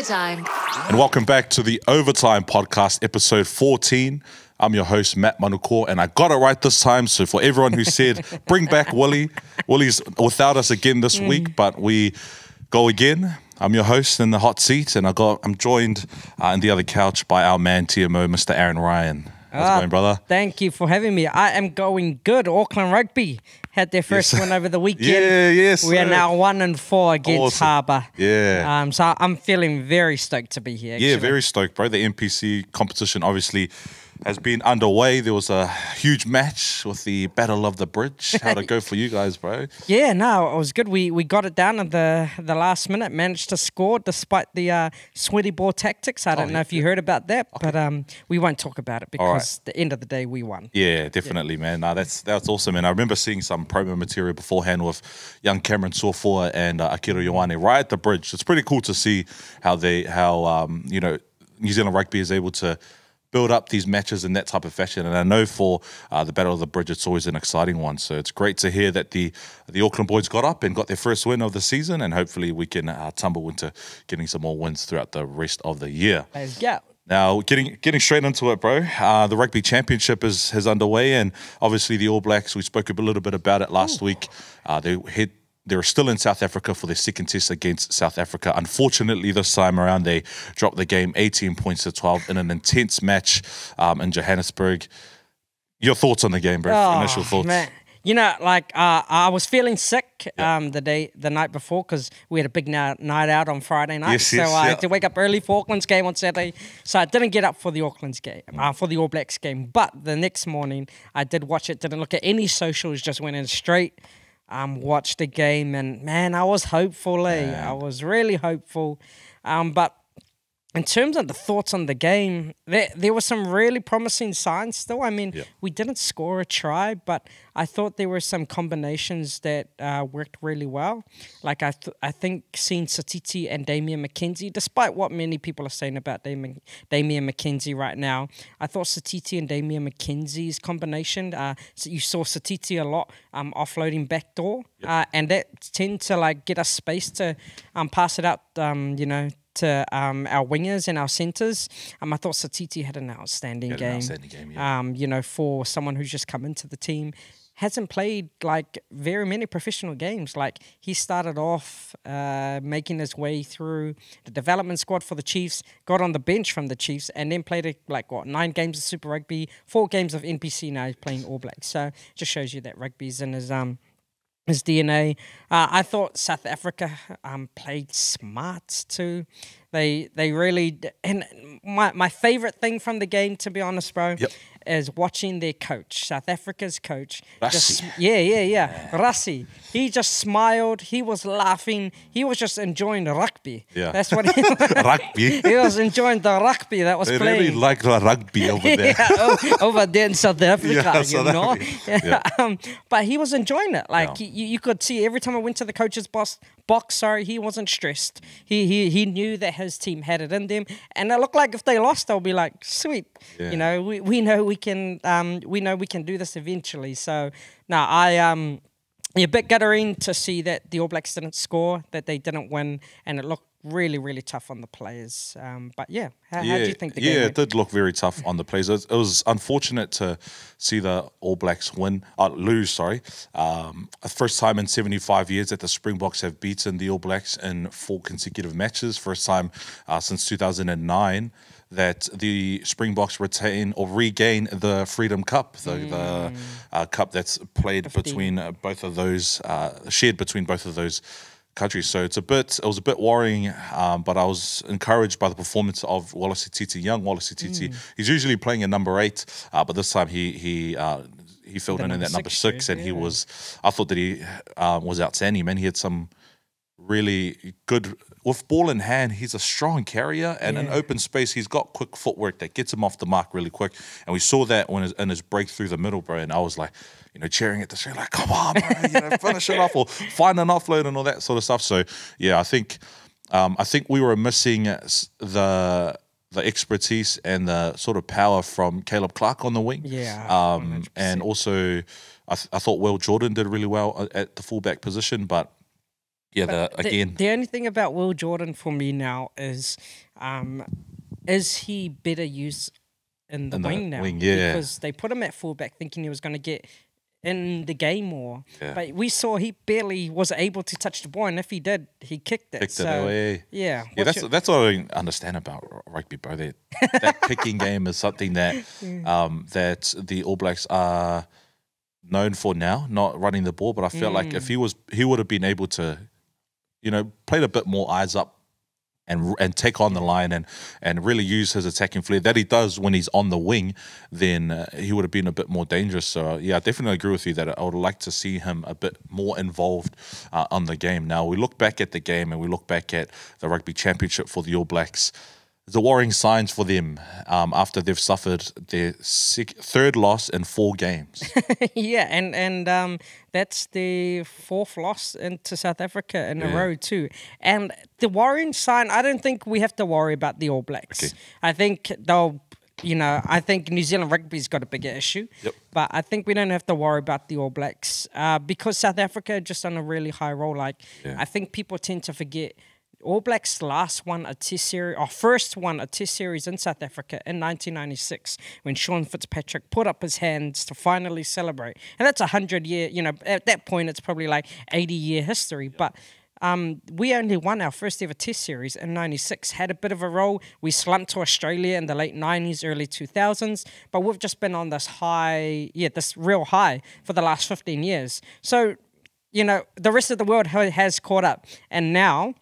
Overtime. And welcome back to the Overtime Podcast, episode 14. I'm your host, Matt Manukor, and I got it right this time. So, for everyone who said, bring back Willie, Willie's without us again this week, but we go again. I'm your host in the hot seat, and I got I'm joined uh, in the other couch by our man TMO, Mr. Aaron Ryan. How's Ah, it going, brother? Thank you for having me. I am going good. Auckland Rugby had their first Yes. win over the weekend. Yeah, yes, We are now one and four against Awesome. Harbour. Yeah. Um, so I'm feeling very stoked to be here. Yeah, very stoked, bro. The NPC competition obviously has been underway. There was a huge match with the Battle of the Bridge. How'd it go for you guys, bro? Yeah, no, it was good. We we got it down at the the last minute. Managed to score despite the uh, sweaty ball tactics. I don't know Oh, yeah, if you heard about that, but um, we won't talk about it All right. because the end of the day we won. Yeah, definitely, man. No, that's that's awesome, and I remember seeing some promo material beforehand with young Cameron Suafoa and uh, Akira Ioane right at the bridge. It's pretty cool to see how they how um, you know New Zealand rugby is able to build up these matches in that type of fashion. And I know for uh, the Battle of the Bridge, it's always an exciting one. So it's great to hear that the the Auckland boys got up and got their first win of the season, and hopefully we can uh, tumble into getting some more wins throughout the rest of the year. Let's go. Now, getting getting straight into it, bro. Uh, the rugby championship is is underway, and obviously the All Blacks. We spoke a little bit about it last week. Uh, they hit. They were still in South Africa for their second test against South Africa. Unfortunately, this time around, they dropped the game 18 points to 12 in an intense match um, in Johannesburg. Your thoughts on the game, bro? Oh, Initial thoughts. Man. You know, like uh, I was feeling sick um, the day, the night before, because we had a big night, night out on Friday night. Yes, so yes, I yeah. had to wake up early for Auckland's game on Saturday. So I didn't get up for the Auckland's game, uh, for the All Blacks game. But the next morning, I did watch it. Didn't look at any socials. Just went in straight. Um, watched the game, and man, I was hopeful. Eh? I was really hopeful. Um, but in terms of the thoughts on the game, there there were some really promising signs still. I mean, Yeah. we didn't score a try, but I thought there were some combinations that uh, worked really well. Like I, th- I think seeing Sititi and Damian McKenzie, despite what many people are saying about Damian, Damian McKenzie right now, I thought Sititi and Damian McKenzie's combination. Uh, so you saw Sititi a lot um, offloading backdoor, uh, and that tend to like get us space to um, pass it out. Um, you know to um, our wingers and our centres. Um, I thought Sititi had an outstanding Had an game. outstanding game, yeah. Um, you know, for someone who's just come into the team, hasn't played like very many professional games. Like he started off uh, making his way through the development squad for the Chiefs, got on the bench from the Chiefs, and then played like what nine games of Super Rugby, four games of NPC. Now he's playing All Blacks. So just shows you that rugby's in his um his DNA. Uh, I thought South Africa um, played smart too. They they really and my my favorite thing from the game, to be honest, bro, Yep. Is watching their coach, South Africa's coach. Just, yeah, yeah, yeah, Rassie. He just smiled. He was laughing. He was just enjoying the rugby. Yeah. that's what he. Rugby. he was enjoying the rugby that was They playing. really like the rugby over there. yeah, over there in South Africa, Yeah, you South know. Africa. Yeah. um, but he was enjoying it. Like you, you could see every time I went to the coach's box, box, sorry, he wasn't stressed. He he he knew that his team had it in them, and it looked like if they lost, they'll be like, sweet, Yeah. you know, we, we know we can um we know we can do this eventually. So now I um. Yeah, a bit guttering to see that the All Blacks didn't score, that they didn't win, and it looked really, really tough on the players. Um, but yeah, how, how do you think the yeah, it did look very tough on the players. It was, it was unfortunate to see the All Blacks win, uh, lose. Sorry, um, first time in seventy five years that the Springboks have beaten the All Blacks in four consecutive matches. First time uh, since two thousand and nine that the Springboks retain or regain the Freedom Cup, the, the uh, cup that's played between uh, both of those, uh, shared between both of those countries. So it's a bit, it was a bit worrying, um, but I was encouraged by the performance of Wallace Sititi, young Wallace Sititi. He's usually playing in number eight, uh, but this time he he. Uh, he filled The in in number that number six six, shirt, and he was. I thought that he um, was outstanding. Man, he had some really good with ball in hand. He's a strong carrier, and in open space, he's got quick footwork that gets him off the mark really quick. And we saw that when his, in his break through the middle, bro. And I was like, you know, cheering at the screen, like, come on, bro, you know, finish it off or find an offload and all that sort of stuff. So yeah, I think um, I think we were missing the the expertise and the sort of power from Caleb Clarke on the wing. Yeah, Um, and also, I, th- I thought Will Jordan did really well uh, at the fullback position, but Yeah, the, The- again, The, only thing about Will Jordan for me now is, um, is he better used in the In the wing now? wing, yeah. Because they put him at fullback thinking he was going to get in the game more. Yeah. But we saw he barely was able to touch the ball, and if he did, he kicked it. kicked so, it away. Yeah. Yeah, that's your- that's what I understand about rugby, bro. That that kicking game is something that um, that the All Blacks are known for now, not running the ball. But I felt like Mm. if he was, he would have been able to, you know, played a bit more eyes up. And, and take on the line and, and really use his attacking flair that he does when he's on the wing, then uh, he would have been a bit more dangerous. So yeah, I definitely agree with you that I would like to see him a bit more involved uh, on the game. Now we look back at the game and we look back at the rugby championship for the All Blacks. The worrying signs for them um, after they've suffered their sec- third loss in four games. yeah, and and um, that's the fourth loss into South Africa in a row too. And the worrying sign, I don't think we have to worry about the All Blacks. Okay. I think they'll, you know, I think New Zealand rugby's got a bigger issue. Yep. But I think we don't have to worry about the All Blacks uh, because South Africa are just on a really high roll. Like Yeah. I think people tend to forget. All Blacks last won a Test series, or first won a Test series in South Africa in 1996 when Sean Fitzpatrick put up his hands to finally celebrate. And that's a hundred year, you know, at that point it's probably like 80 year history. But um, we only won our first ever Test series in '96. Had a bit of a roll. We slumped to Australia in the late '90s, early 2000s, but we've just been on this high, yeah, this real high for the last 15 years. So, you know, the rest of the world has caught up, and now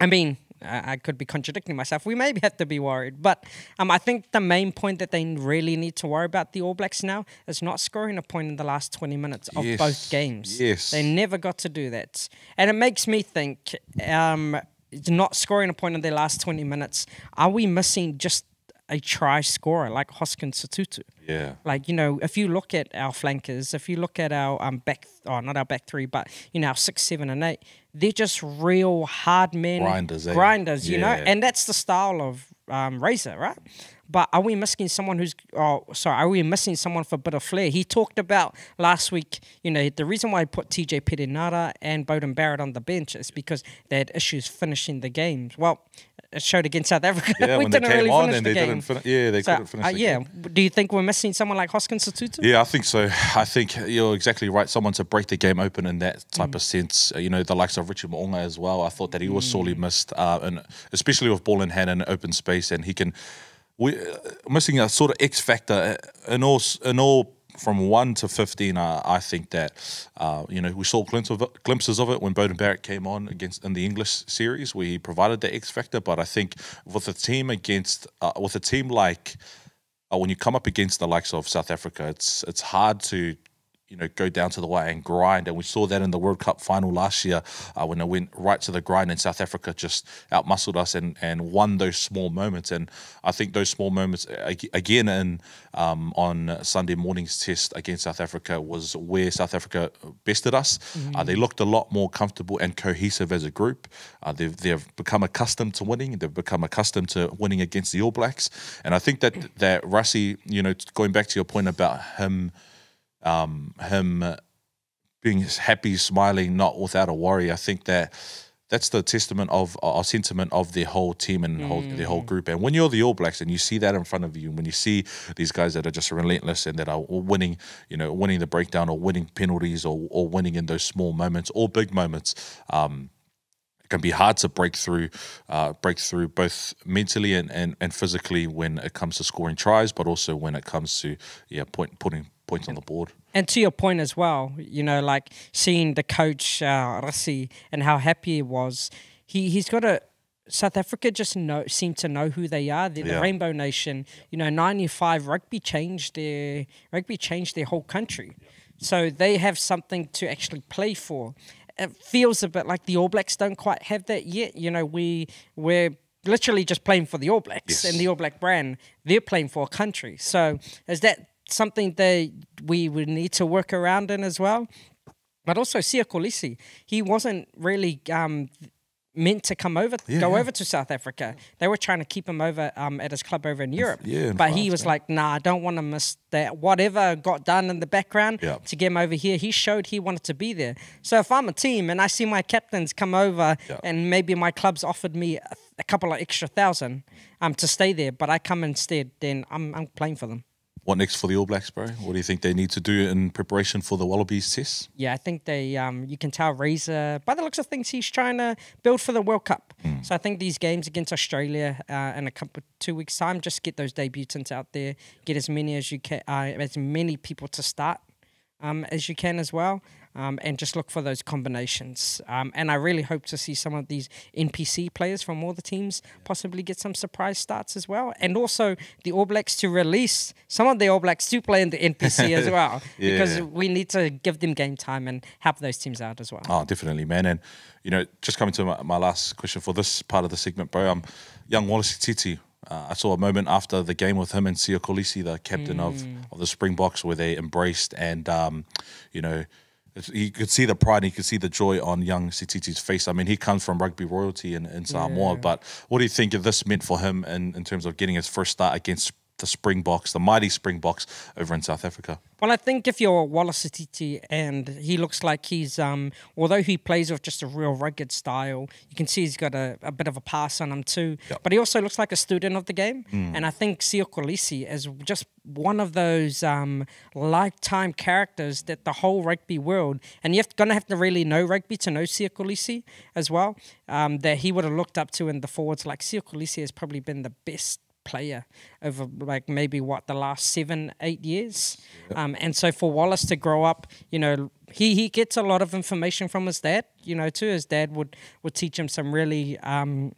I mean, I could be contradicting myself. We maybe have to be worried, but um, I think the main point that they really need to worry about the All Blacks now is not scoring a point in the last twenty minutes of Yes, both games. yes. they never got to do that, and it makes me think: um, not scoring a point in their last twenty minutes. Are we missing just a try scorer like Hoskins Sotutu? yeah. Like you know, if you look at our flankers, if you look at our um back, oh not our back three, but you know our six, seven, and eight, they're just real hard men Grinders, eh? grinders, you know, and that's the style of um Razor, right? But are we missing someone who's oh sorry, are we missing someone for a bit of flair? He talked about last week, you know, the reason why he put TJ Perenara and Beauden Barrett on the bench is because they had issues finishing the games. Well, showed against South Africa. Yeah, we when they didn't came really on and the they game. didn't finish. Yeah, they So, couldn't finish. uh, yeah. game. Do you think we're missing someone like Hoskin Sotutu? Yeah, I think so. I think you're exactly right. Someone to break the game open in that type of sense. Uh, You know, the likes of Richard Mo'unga as well. I thought that he was sorely missed, uh, and especially with ball in hand and open space, and he can. We uh, missing a sort of X factor uh, in all in all from one to fifteen. Uh, I think that uh, you know we saw glimpses of it, when Beauden Barrett came on against in the English series, where he provided the X factor. But I think with a team against uh, with a team like uh, when you come up against the likes of South Africa, it's it's hard to you know go down to the wire and grind. And we saw that in the World Cup final last year uh, when it went right to the grind, and South Africa just outmuscled us and and won those small moments. And I think those small moments again in um, on Sunday morning's test against South Africa was where South Africa bested us. Uh, they looked a lot more comfortable and cohesive as a group. Uh, they've they've become accustomed to winning. They've become accustomed to winning against the All Blacks. And I think that that Rassie, you know, going back to your point about him um, him uh, being happy, smiling, not without a worry. I think that that's the testament of our sentiment of the whole team and whole, the whole group. And when you're the All Blacks and you see that in front of you, when you see these guys that are just relentless and that are winning, you know, winning the breakdown or winning penalties or, or winning in those small moments or big moments, um, it can be hard to break through, uh, break through both mentally and, and, and physically when it comes to scoring tries, but also when it comes to yeah, point, putting points on the board. And to your point as well, you know, like seeing the coach uh, Rassie and how happy he was, he he's got a South Africa just know seem to know who they are. They're Yeah. the Rainbow Nation. You know, ninety five rugby changed their rugby changed their whole country, so they have something to actually play for. It feels a bit like the All Blacks don't quite have that yet. You know, we we're literally just playing for the All Blacks Yes. and the All Black brand. They're playing for a country. So is that something that we would need to work around in as well? But also Siya Kolisi, he wasn't really um, meant to come over, Yeah, go yeah. over to South Africa. They were trying to keep him over um, at his club over in Europe. yeah, in but he was yeah. like, "Nah, I don't want to miss that. Whatever got done in the background to get him over here, he showed he wanted to be there. So if I'm a team and I see my captains come over, and maybe my club's offered me a, a couple of extra thousand um, to stay there, but I come instead, then I'm I'm playing for them. What next for the All Blacks, bro? What do you think they need to do in preparation for the Wallabies test? Yeah, I think they. Um, you can tell Razor by the looks of things he's trying to build for the World Cup. So I think these games against Australia uh, in a couple two weeks time, just get those debutants out there, get as many as you can, uh, as many people to start um, as you can as well, um, and just look for those combinations. Um, and I really hope to see some of these NPC players from all the teams possibly get some surprise starts as well, and also the All Blacks to release some of the All Blacks to play in the NPC as well, because we need to give them game time and help those teams out as well. Oh, definitely, man. And you know, just coming to my, my last question for this part of the segment, bro. Um, young Wallace Titi. Uh, I saw a moment after the game with him and Siya Kolisi, the captain of, of the Springboks, where they embraced and um, you know. You could see the pride, you could see the joy on young Sititi's face. I mean, he comes from rugby royalty in, in Samoa, Yeah. but what do you think of this meant for him in, in terms of getting his first start against the Springboks, the mighty Springboks over in South Africa? Well, I think if you're Wallace Sititi and he looks like he's, um, although he plays with just a real rugged style, you can see he's got a, a bit of a pass on him too. Yep. But he also looks like a student of the game. And I think Siya Kolisi is just one of those um, lifetime characters that the whole rugby world, and you're going to have to really know rugby to know Siya Kolisi as well, um, that he would have looked up to in the forwards. Like Siya Kolisi has probably been the best player over like maybe what the last seven eight years um, and so for wallace to grow up you know he he gets a lot of information from his dad you know too his dad would would teach him some really um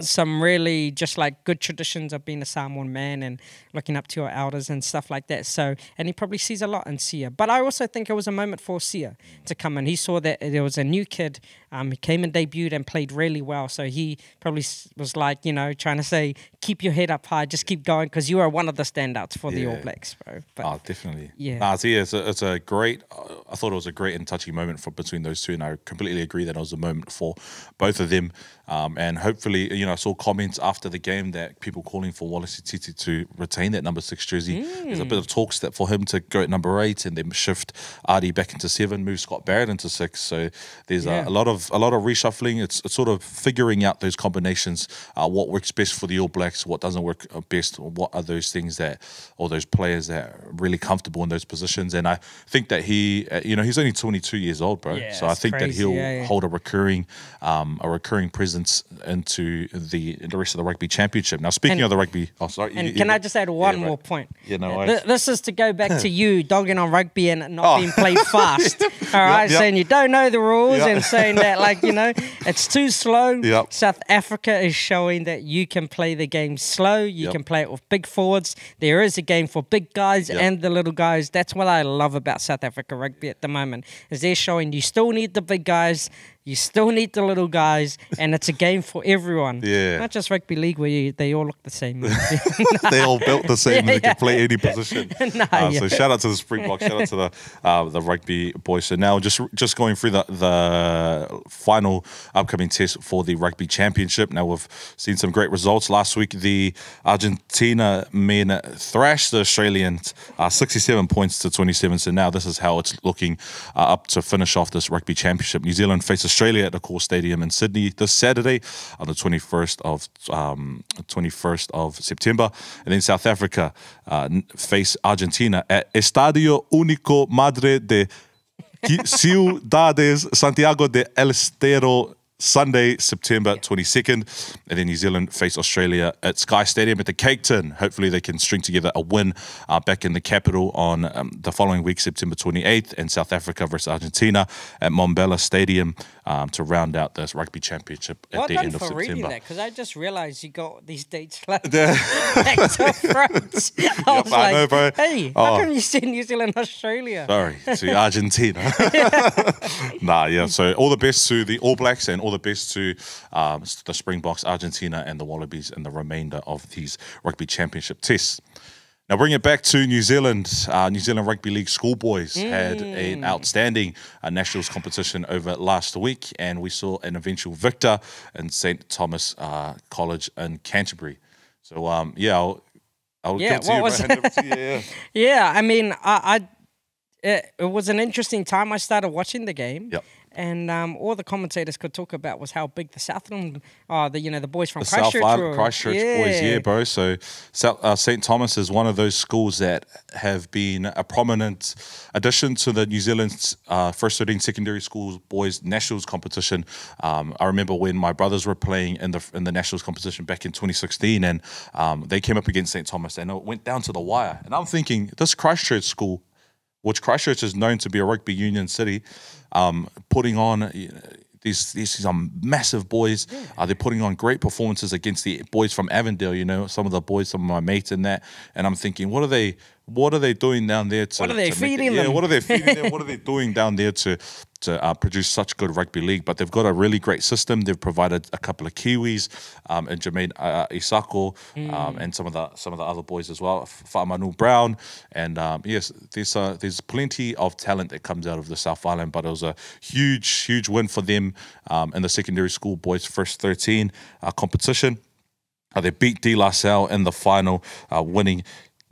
some really just like good traditions of being a Samoan man and looking up to your elders and stuff like that. So, and he probably sees a lot in Siya. But I also think it was a moment for Siya to come in. He saw that there was a new kid. Um, he came and debuted and played really well. So he probably was like, you know, trying to say, keep your head up high, just keep going because you are one of the standouts for the All Blacks, bro. But Oh, definitely. Yeah. Nah, yeah, it's a, it's a great. I thought it was a great and touchy moment for between those two, and I completely agree that it was a moment for both of them. Um, and hopefully, you know, I saw comments after the game that people calling for Wallace Sititi to retain that number six jersey. There's a Mm. bit of talks that for him to go at number eight and then shift Ardie back into seven, move Scott Barrett into six. So there's Yeah. a, a lot of a lot of reshuffling. It's, it's sort of figuring out those combinations, uh, what works best for the All Blacks, what doesn't work uh, best, what are those things that or those players that are really comfortable in those positions. And I think that he, uh, you know, he's only 22 years old, bro. Yeah, so I think that he'll yeah, yeah. hold a recurring, um, a recurring presence into the the rest of the rugby championship. Now, speaking And- of the rugby, oh sorry, And you- can you- I just add one more point? Yeah, no th- this is to go back to you dogging on rugby and not Oh. being played fast. All right, yep. saying you don't know the rules Yep. and saying that, like, you know, it's too slow. Yep. South Africa is showing that you can play the game slow, you Yep. can play it with big forwards. There is a game for big guys Yep. and the little guys. That's what I love about South Africa rugby at the moment, is they're showing you still need the big guys, you still need the little guys, and it's a game for everyone. Yeah. Not just rugby league where you, they all look the same. they all built the same. Yeah, they can play any position. No, Uh, yeah. So shout out to the Springboks. shout out to the uh, the rugby boys. So now just just going through the the final upcoming test for the rugby championship. Now we've seen some great results last week. The Argentina men thrashed the Australians uh, 67 points to 27. So now this is how it's looking uh, up to finish off this rugby championship. New Zealand face Australia at the Accor Stadium in Sydney this Saturday on the 21st of um, 21st of September, and then South Africa uh, face Argentina at Estadio Único Madre de Ciudades Santiago de El Estero. Sunday, September 22nd. And then New Zealand face Australia at Sky Stadium at the Cake Tin. Hopefully, they can string together a win uh, back in the capital on um, the following week, September 28th. And South Africa versus Argentina at Mbombela Stadium um, to round out this rugby championship at Well the done end of for reading that because I just realised you got these dates like back to front. I was I like, know, bro. hey, how Oh. come you said New Zealand, Australia? Sorry, to Argentina. nah, yeah. So all the best to the All Blacks and all the best to um, the Springboks, Argentina, and the Wallabies in the remainder of these rugby championship tests. Now, bring it back to New Zealand. Uh, New Zealand Rugby League schoolboys had an outstanding uh, nationals competition over last week, and we saw an eventual victor in St. Thomas uh, College in Canterbury. So, um, yeah, I'll, I'll Yeah, give it to you. was bro. It yeah, yeah. Yeah, I mean, I, I it, it was an interesting time. I started watching the game. Yep. And um, all the commentators could talk about was how big the Southland, oh, the you know the boys from The South Christchurch were. Christchurch boys, yeah, bro. So South, uh, St. Thomas is one of those schools that have been a prominent addition to the New Zealand uh, first 13 secondary schools boys nationals competition. Um, I remember when my brothers were playing in the in the nationals competition back in 2016, and um, they came up against St. Thomas, and it went down to the wire. And I'm thinking, this Christchurch school which Christchurch is known to be a rugby union city, um, putting on you know, these these um, massive boys. Uh, they're putting on great performances against the boys from Avondale. You know, some of the boys, some of my mates in that, and I'm thinking, what are they? What are they doing down there? To, What are they make it- feeding Yeah, them? what are they feeding them? What are they doing down there to to uh, produce such good rugby league? But they've got a really great system. They've provided a couple of Kiwis, um, and Jermaine uh, Isako, um, and some of the some of the other boys as well, Famanu Brown, and um, yes, there's uh, there's plenty of talent that comes out of the South Island. But it was a huge huge win for them um, in the secondary school boys first 13 uh, competition. Uh, they beat De La Salle in the final, uh, winning.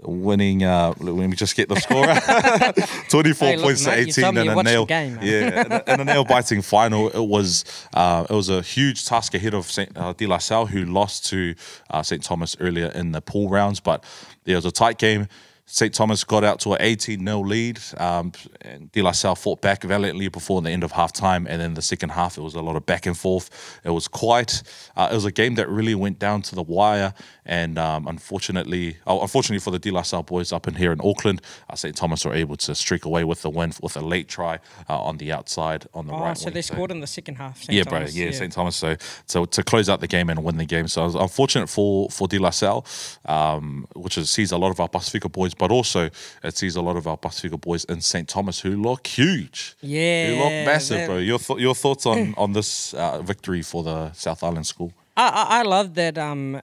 Winning, uh, let me just get the score. Twenty-four Hey, look, points to mate, you eighteen, and a nail. Game, yeah, in a, a nail-biting final. It was uh, it was a huge task ahead of Saint, uh, De La Salle, who lost to uh, St Thomas earlier in the pool rounds. But yeah, it was a tight game. St. Thomas got out to an 18 0 lead, um, and De La Salle fought back valiantly before the end of half time. And then the second half, it was a lot of back and forth. It was quite, uh, it was a game that really went down to the wire. And um, unfortunately, oh, unfortunately for the De La Salle boys up in here in Auckland, uh, St. Thomas were able to streak away with the win with a late try uh, on the outside on the Oh, right so wing. they scored in the second half. St. Yeah, Thomas, bro. Yeah, St. Thomas. So, so to close out the game and win the game. So, I was unfortunate for for De La Salle, um, which is, sees a lot of our Pacifica boys, but also it sees a lot of our Pacifica boys in St. Thomas who look huge. Yeah, who look massive, bro. Your th- your thoughts on on this uh, victory for the South Island school? I, I, I love that um,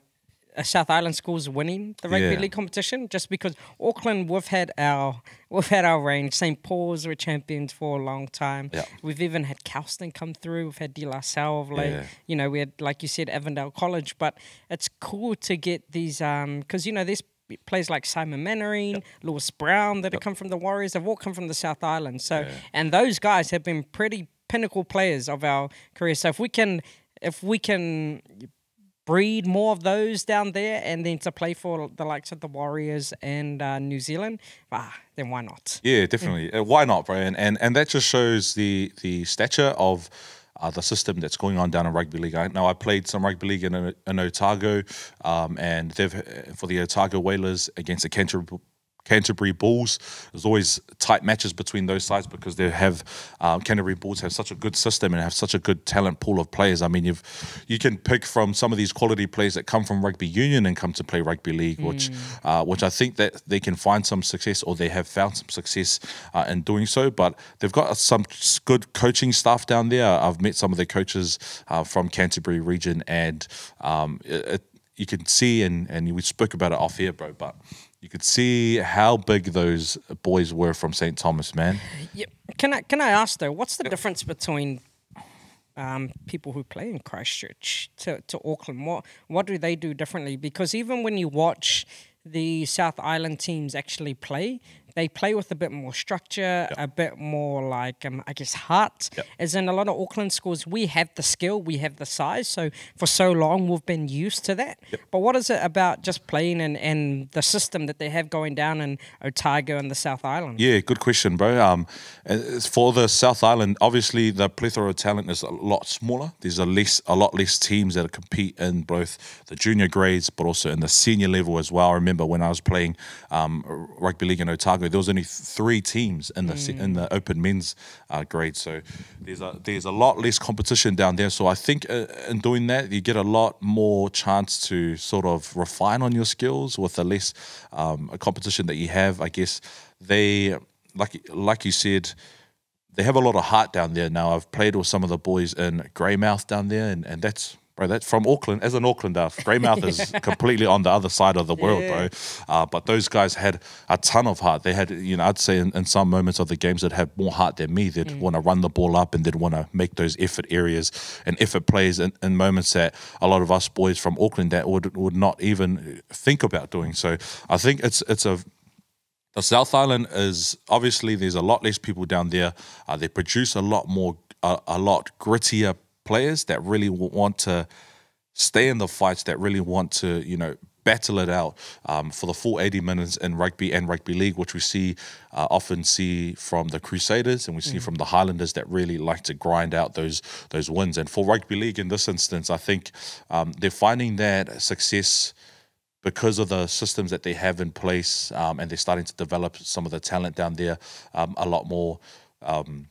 uh, South Island schools winning the rugby Yeah. league competition just because Auckland we've had our we've had our range. St Paul's were champions for a long time. Yeah. We've even had Kelston come through. We've had De La Salle of late. Yeah. You know, we had like you said Avondale College, but it's cool to get these because you know there's players like Simon Mannering, Lewis Brown that have come from the Warriors. They've all come from the South Island. So and those guys have been pretty pinnacle players of our career. So if we can if we can breed more of those down there and then to play for the likes of the Warriors and uh, New Zealand, ah, then why not? Yeah, definitely. Uh, why not, bro? And, and and that just shows the the stature of uh, the system that's going on down in rugby league. I know I played some rugby league in, in Otago, um, and they've for the Otago Whalers against the Canterbury. Canterbury Bulls. There's always tight matches between those sides because they have um, Canterbury Bulls have such a good system and have such a good talent pool of players. I mean, you've you can pick from some of these quality players that come from rugby union and come to play rugby league, which uh, which I think that they can find some success or they have found some success uh, in doing so. But they've got some good coaching staff down there. I've met some of the coaches uh, from Canterbury region, and um, it, it, you can see and and we spoke about it off here, bro, but. You could see how big those boys were from St. Thomas, man. Yeah. Can I can I ask though, what's the difference between um, people who play in Christchurch to, to Auckland? What what do they do differently? Because even when you watch the South Island teams actually play, they play with a bit more structure, a bit more like um, I guess heart. Yep. As in a lot of Auckland schools, we have the skill, we have the size. So for so long, we've been used to that. But what is it about just playing and, and the system that they have going down in Otago and the South Island? Yeah, good question, bro. Um, for the South Island, obviously the plethora of talent is a lot smaller. There's a less, a lot less teams that compete in both the junior grades, but also in the senior level as well. I remember when I was playing um, rugby league in Otago, there was only three teams in the se- in the open men's uh, grade. So there's a there's a lot less competition down there. So I think uh, in doing that, you get a lot more chance to sort of refine on your skills with the less um, competition that you have. I guess they like like you said they have a lot of heart down there now i've played with some of the boys in greymouth down there and, and that's bro. That's from Auckland. As an Aucklander, Greymouth is completely on the other side of the world, Yeah. bro. Uh, but those guys had a ton of heart. They had, you know, I'd say in, in some moments of the games that had more heart than me. They'd want to run the ball up and they'd want to make those effort areas and effort plays in, in moments that a lot of us boys from Auckland that would would not even think about doing. So I think it's it's a the South Island is obviously there's a lot less people down there. Uh, they produce a lot more, a, a lot grittier players that really want to stay in the fights, that really want to, you know, battle it out um, for the full 80 minutes in rugby and rugby league, which we see uh, often see from the Crusaders and we see from the Highlanders that really like to grind out those those wins. And for rugby league in this instance, I think um, they're finding that success because of the systems that they have in place, um, and they're starting to develop some of the talent down there um, a lot more. Um,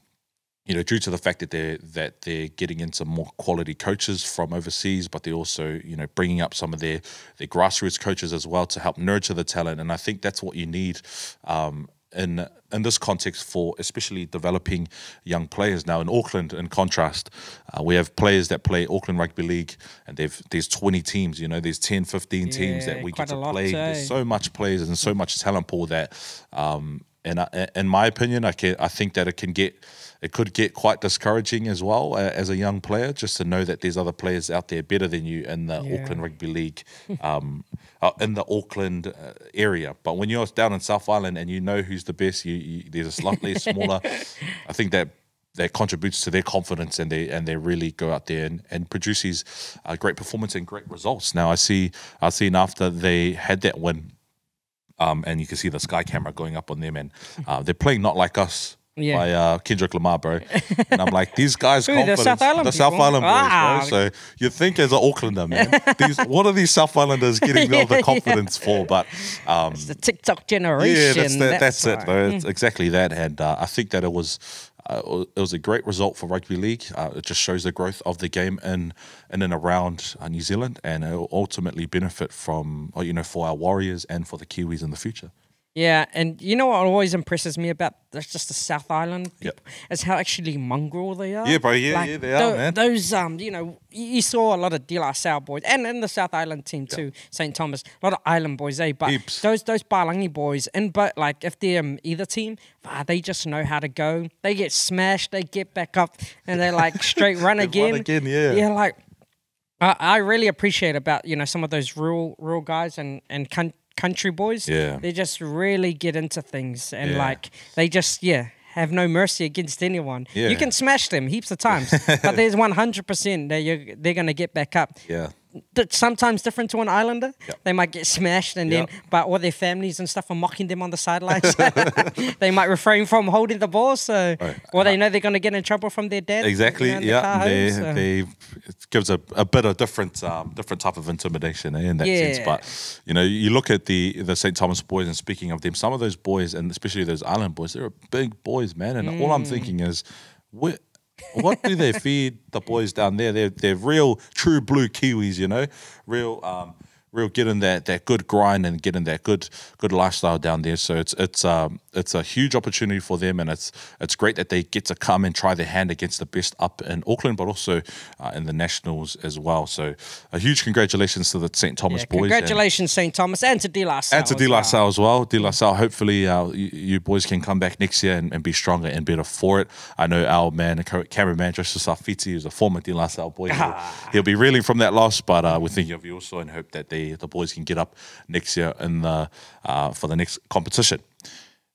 you know, due to the fact that they're that they're getting in some more quality coaches from overseas, but they're also you know bringing up some of their their grassroots coaches as well to help nurture the talent, and I think that's what you need. Um, in, in this context, for especially developing young players now in Auckland, in contrast, uh, we have players that play Auckland Rugby League, and they've there's 20 teams. You know, there's 10, 15 teams Yeah, that we get to play. There's so much players and so much talent pool that, um, and I, in my opinion, I can I think that it can get it could get quite discouraging as well uh, as a young player, just to know that there's other players out there better than you in the Yeah. Auckland Rugby League, um, uh, in the Auckland uh, area. But when you're down in South Island and you know who's the best, you, you there's a slightly smaller. I think that that contributes to their confidence and they and they really go out there and, and produce these uh, great performance and great results. Now I see I've seen after they had that win, um, and you can see the sky camera going up on them, and uh, they're playing not like us. Yeah. By uh, Kendrick Lamar, bro, and I'm like these guys. Who, the South Island the South? Island boys, Ah. bro. So you think as an Aucklander, man, these what are these South Islanders getting all the confidence for? But um, the TikTok generation. yeah, that's, that, that's, it. why. Though. It's exactly that, and uh, I think that it was uh, it was a great result for rugby league. Uh, it just shows the growth of the game in in and around uh, New Zealand, and it will ultimately benefit from uh, you know for our Warriors and for the Kiwis in the future. Yeah, and you know what always impresses me about that's just the South Island Yep. people is how actually mongrel they are. Yeah, bro, yeah, yeah, they are, man. Those um, you know, you saw a lot of De La Salle boys, and in the South Island team too, St Thomas, a lot of island boys, eh? But Heaps. those those Balangi boys, and but like if they're um, either team, ah, they just know how to go. They get smashed, they get back up, and they're like straight run again. run again, yeah. yeah, like. I, I really appreciate about you know some of those rural rural guys and and coun- country boys. Yeah. they just really get into things and Yeah. like they just yeah have no mercy against anyone. Yeah. You can smash them heaps of times, but there's 100 percent that you they're gonna get back up. Yeah, sometimes different to an islander. Yep. They might get smashed and Yep. then, but all their families and stuff are mocking them on the sidelines. they might refrain from holding the ball, so Right. or they know they're gonna get in trouble from their dad. exactly. you know, yeah, they home, so- they it gives a, a bit of different um, different type of intimidation eh, in that sense. But you know, you look at the the St Thomas boys, and speaking of them, some of those boys, and especially those island boys, they're big boys, man. And all Mm. I'm thinking is, what what do they feed the boys down there? They're they're real true blue Kiwis, you know, real. Um, Real getting that, that good grind and getting that good good lifestyle down there. So it's it's um it's a huge opportunity for them, and it's it's great that they get to come and try their hand against the best up in Auckland, but also uh, in the nationals as well. So a huge congratulations to the St Thomas Yeah, boys. congratulations, St. Thomas, and to De La Salle. and to as De La well. Salle as well. De La Salle, hopefully uh, you, you boys can come back next year and, and be stronger and better for it. I know our man, ca- cameraman, Joseph Safiti, who's a former De La Salle boy. He'll, he'll be reeling from that loss, but uh, we're thinking of you also and hope that they, the boys can get up next year in the uh, for the next competition.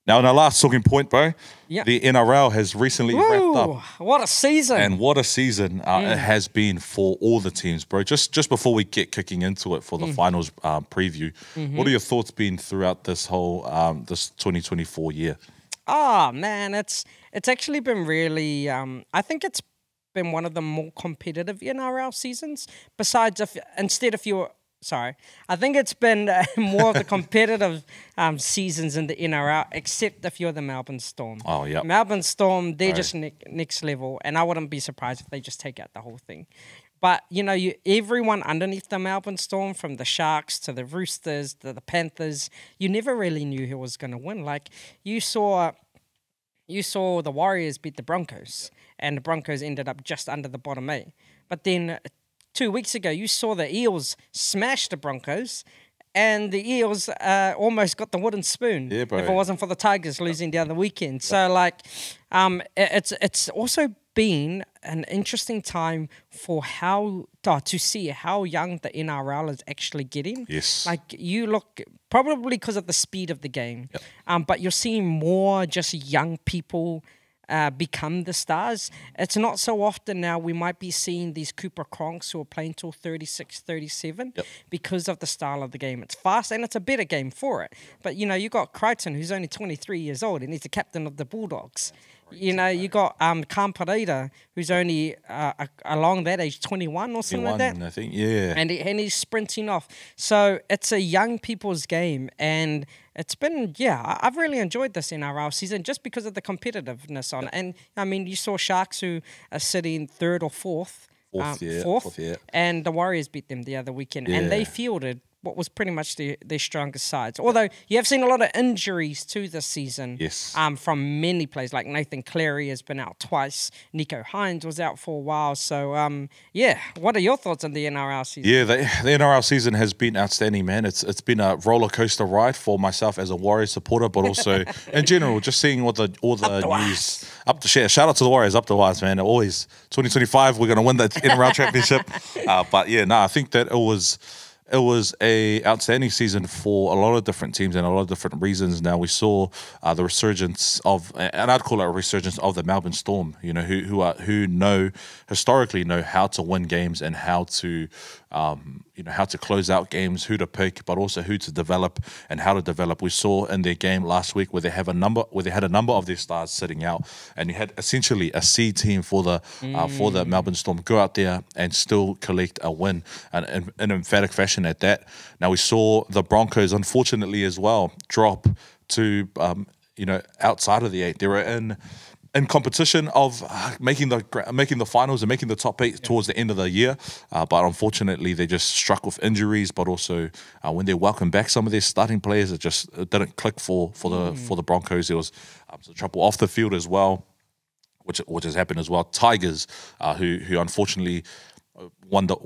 Now, in our last talking point, bro, Yeah. the NRL has recently wrapped up. What a season! And what a season uh, it has been for all the teams, bro. Just just before we get kicking into it for the finals um, preview, what are your thoughts been throughout this whole um, this 2024 year? Oh man, it's it's actually been really. Um, I think it's been one of the more competitive NRL seasons. Besides, if instead if you're sorry, I think it's been uh, more of the competitive um, seasons in the NRL, except if you're the Melbourne Storm. Oh, yeah. Melbourne Storm, they're Right. just ne- next level, and I wouldn't be surprised if they just take out the whole thing. But you know, you everyone underneath the Melbourne Storm, from the Sharks to the Roosters to the Panthers, you never really knew who was going to win. Like you saw you saw the Warriors beat the Broncos, and the Broncos ended up just under the bottom eight. But then two weeks ago, you saw the Eels smash the Broncos. And the Eels uh, almost got the wooden spoon Yeah, bro. if it wasn't for the Tigers losing the other weekend. So, like, um, it's it's also been an interesting time for how uh, to see how young the NRL is actually getting. Yes. Like you look probably because of the speed of the game, um, but you're seeing more just young people. Uh, become the stars. It's not so often now we might be seeing these Cooper Cronks who are playing till 36, 37 Yep. because of the style of the game. It's fast and it's a better game for it. But you know, you've got Crichton who's only 23 years old and he's the captain of the Bulldogs. You know, you got um Cam who's only uh, along that age, 21 or something like that One, I think. Yeah. and he, and he's sprinting off. So it's a young people's game, and it's been yeah, I've really enjoyed this NRL season just because of the competitiveness on it. And I mean, you saw Sharks who are sitting third or fourth, Fourth, um, yeah, fourth, fourth, yeah. and the Warriors beat them the other weekend, and they fielded. What was pretty much their, their strongest sides. Although you have seen a lot of injuries to this season Yes. um, from many players, like Nathan Cleary has been out twice, Nicho Hynes was out for a while. So, um, yeah, what are your thoughts on the NRL season? Yeah, the, the NRL season has been outstanding, man. It's it's been a roller coaster ride for myself as a Warriors supporter, but also in general, just seeing all the all the the news up to share. Shout out to the Warriors, up the wise, man. Always 2025, we're gonna win the NRL championship. Uh, but yeah, no, I think that it was it was a outstanding season for a lot of different teams and a lot of different reasons. Now we saw uh, the resurgence of, and I'd call it a resurgence of the Melbourne Storm. You know, who who are who know historically know how to win games and how to, um, you know, how to close out games, who to pick, but also who to develop and how to develop. We saw in their game last week where they have a number where they had a number of their stars sitting out, and you had essentially a C team for the uh, for the Melbourne Storm go out there and still collect a win and in an emphatic fashion at that. Now we saw the Broncos, unfortunately as well, drop to um, you know outside of the eight. They were in in competition of uh, making the making the finals and making the top eight towards the end of the year, uh, but unfortunately they just struck with injuries. But also uh, when they welcomed back some of their starting players, it just it didn't click for for the for the Broncos. There was um, some trouble off the field as well which which has happened as well. Tigers, uh, who who unfortunately uh, won the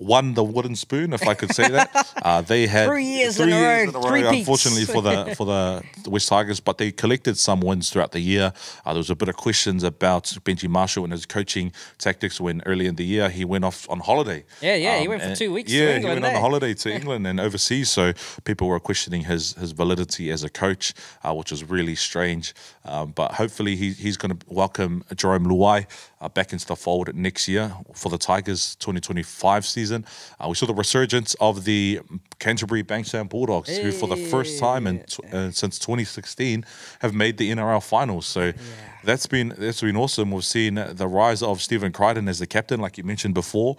won the wooden spoon, if I could say that. Uh, they had Three years in a row, three peats. unfortunately for the for the, the West Tigers, but they collected some wins throughout the year. Uh, there was a bit of questions about Benji Marshall and his coaching tactics when early in the year he went off on holiday. Yeah, yeah, he went for two weeks to Yeah, he England, went on eh? a holiday to England and overseas, so people were questioning his his validity as a coach, uh, which was really strange. Um, but hopefully he, he's going to welcome Jarome Luai uh, back into the fold next year for the Tigers 2025 season. Uh, we saw the resurgence of the Canterbury Bankstown Bulldogs, who for the first time in tw- uh, since 2016 have made the NRL finals. So that's been that's been awesome. We've seen the rise of Stephen Crichton as the captain, like you mentioned before.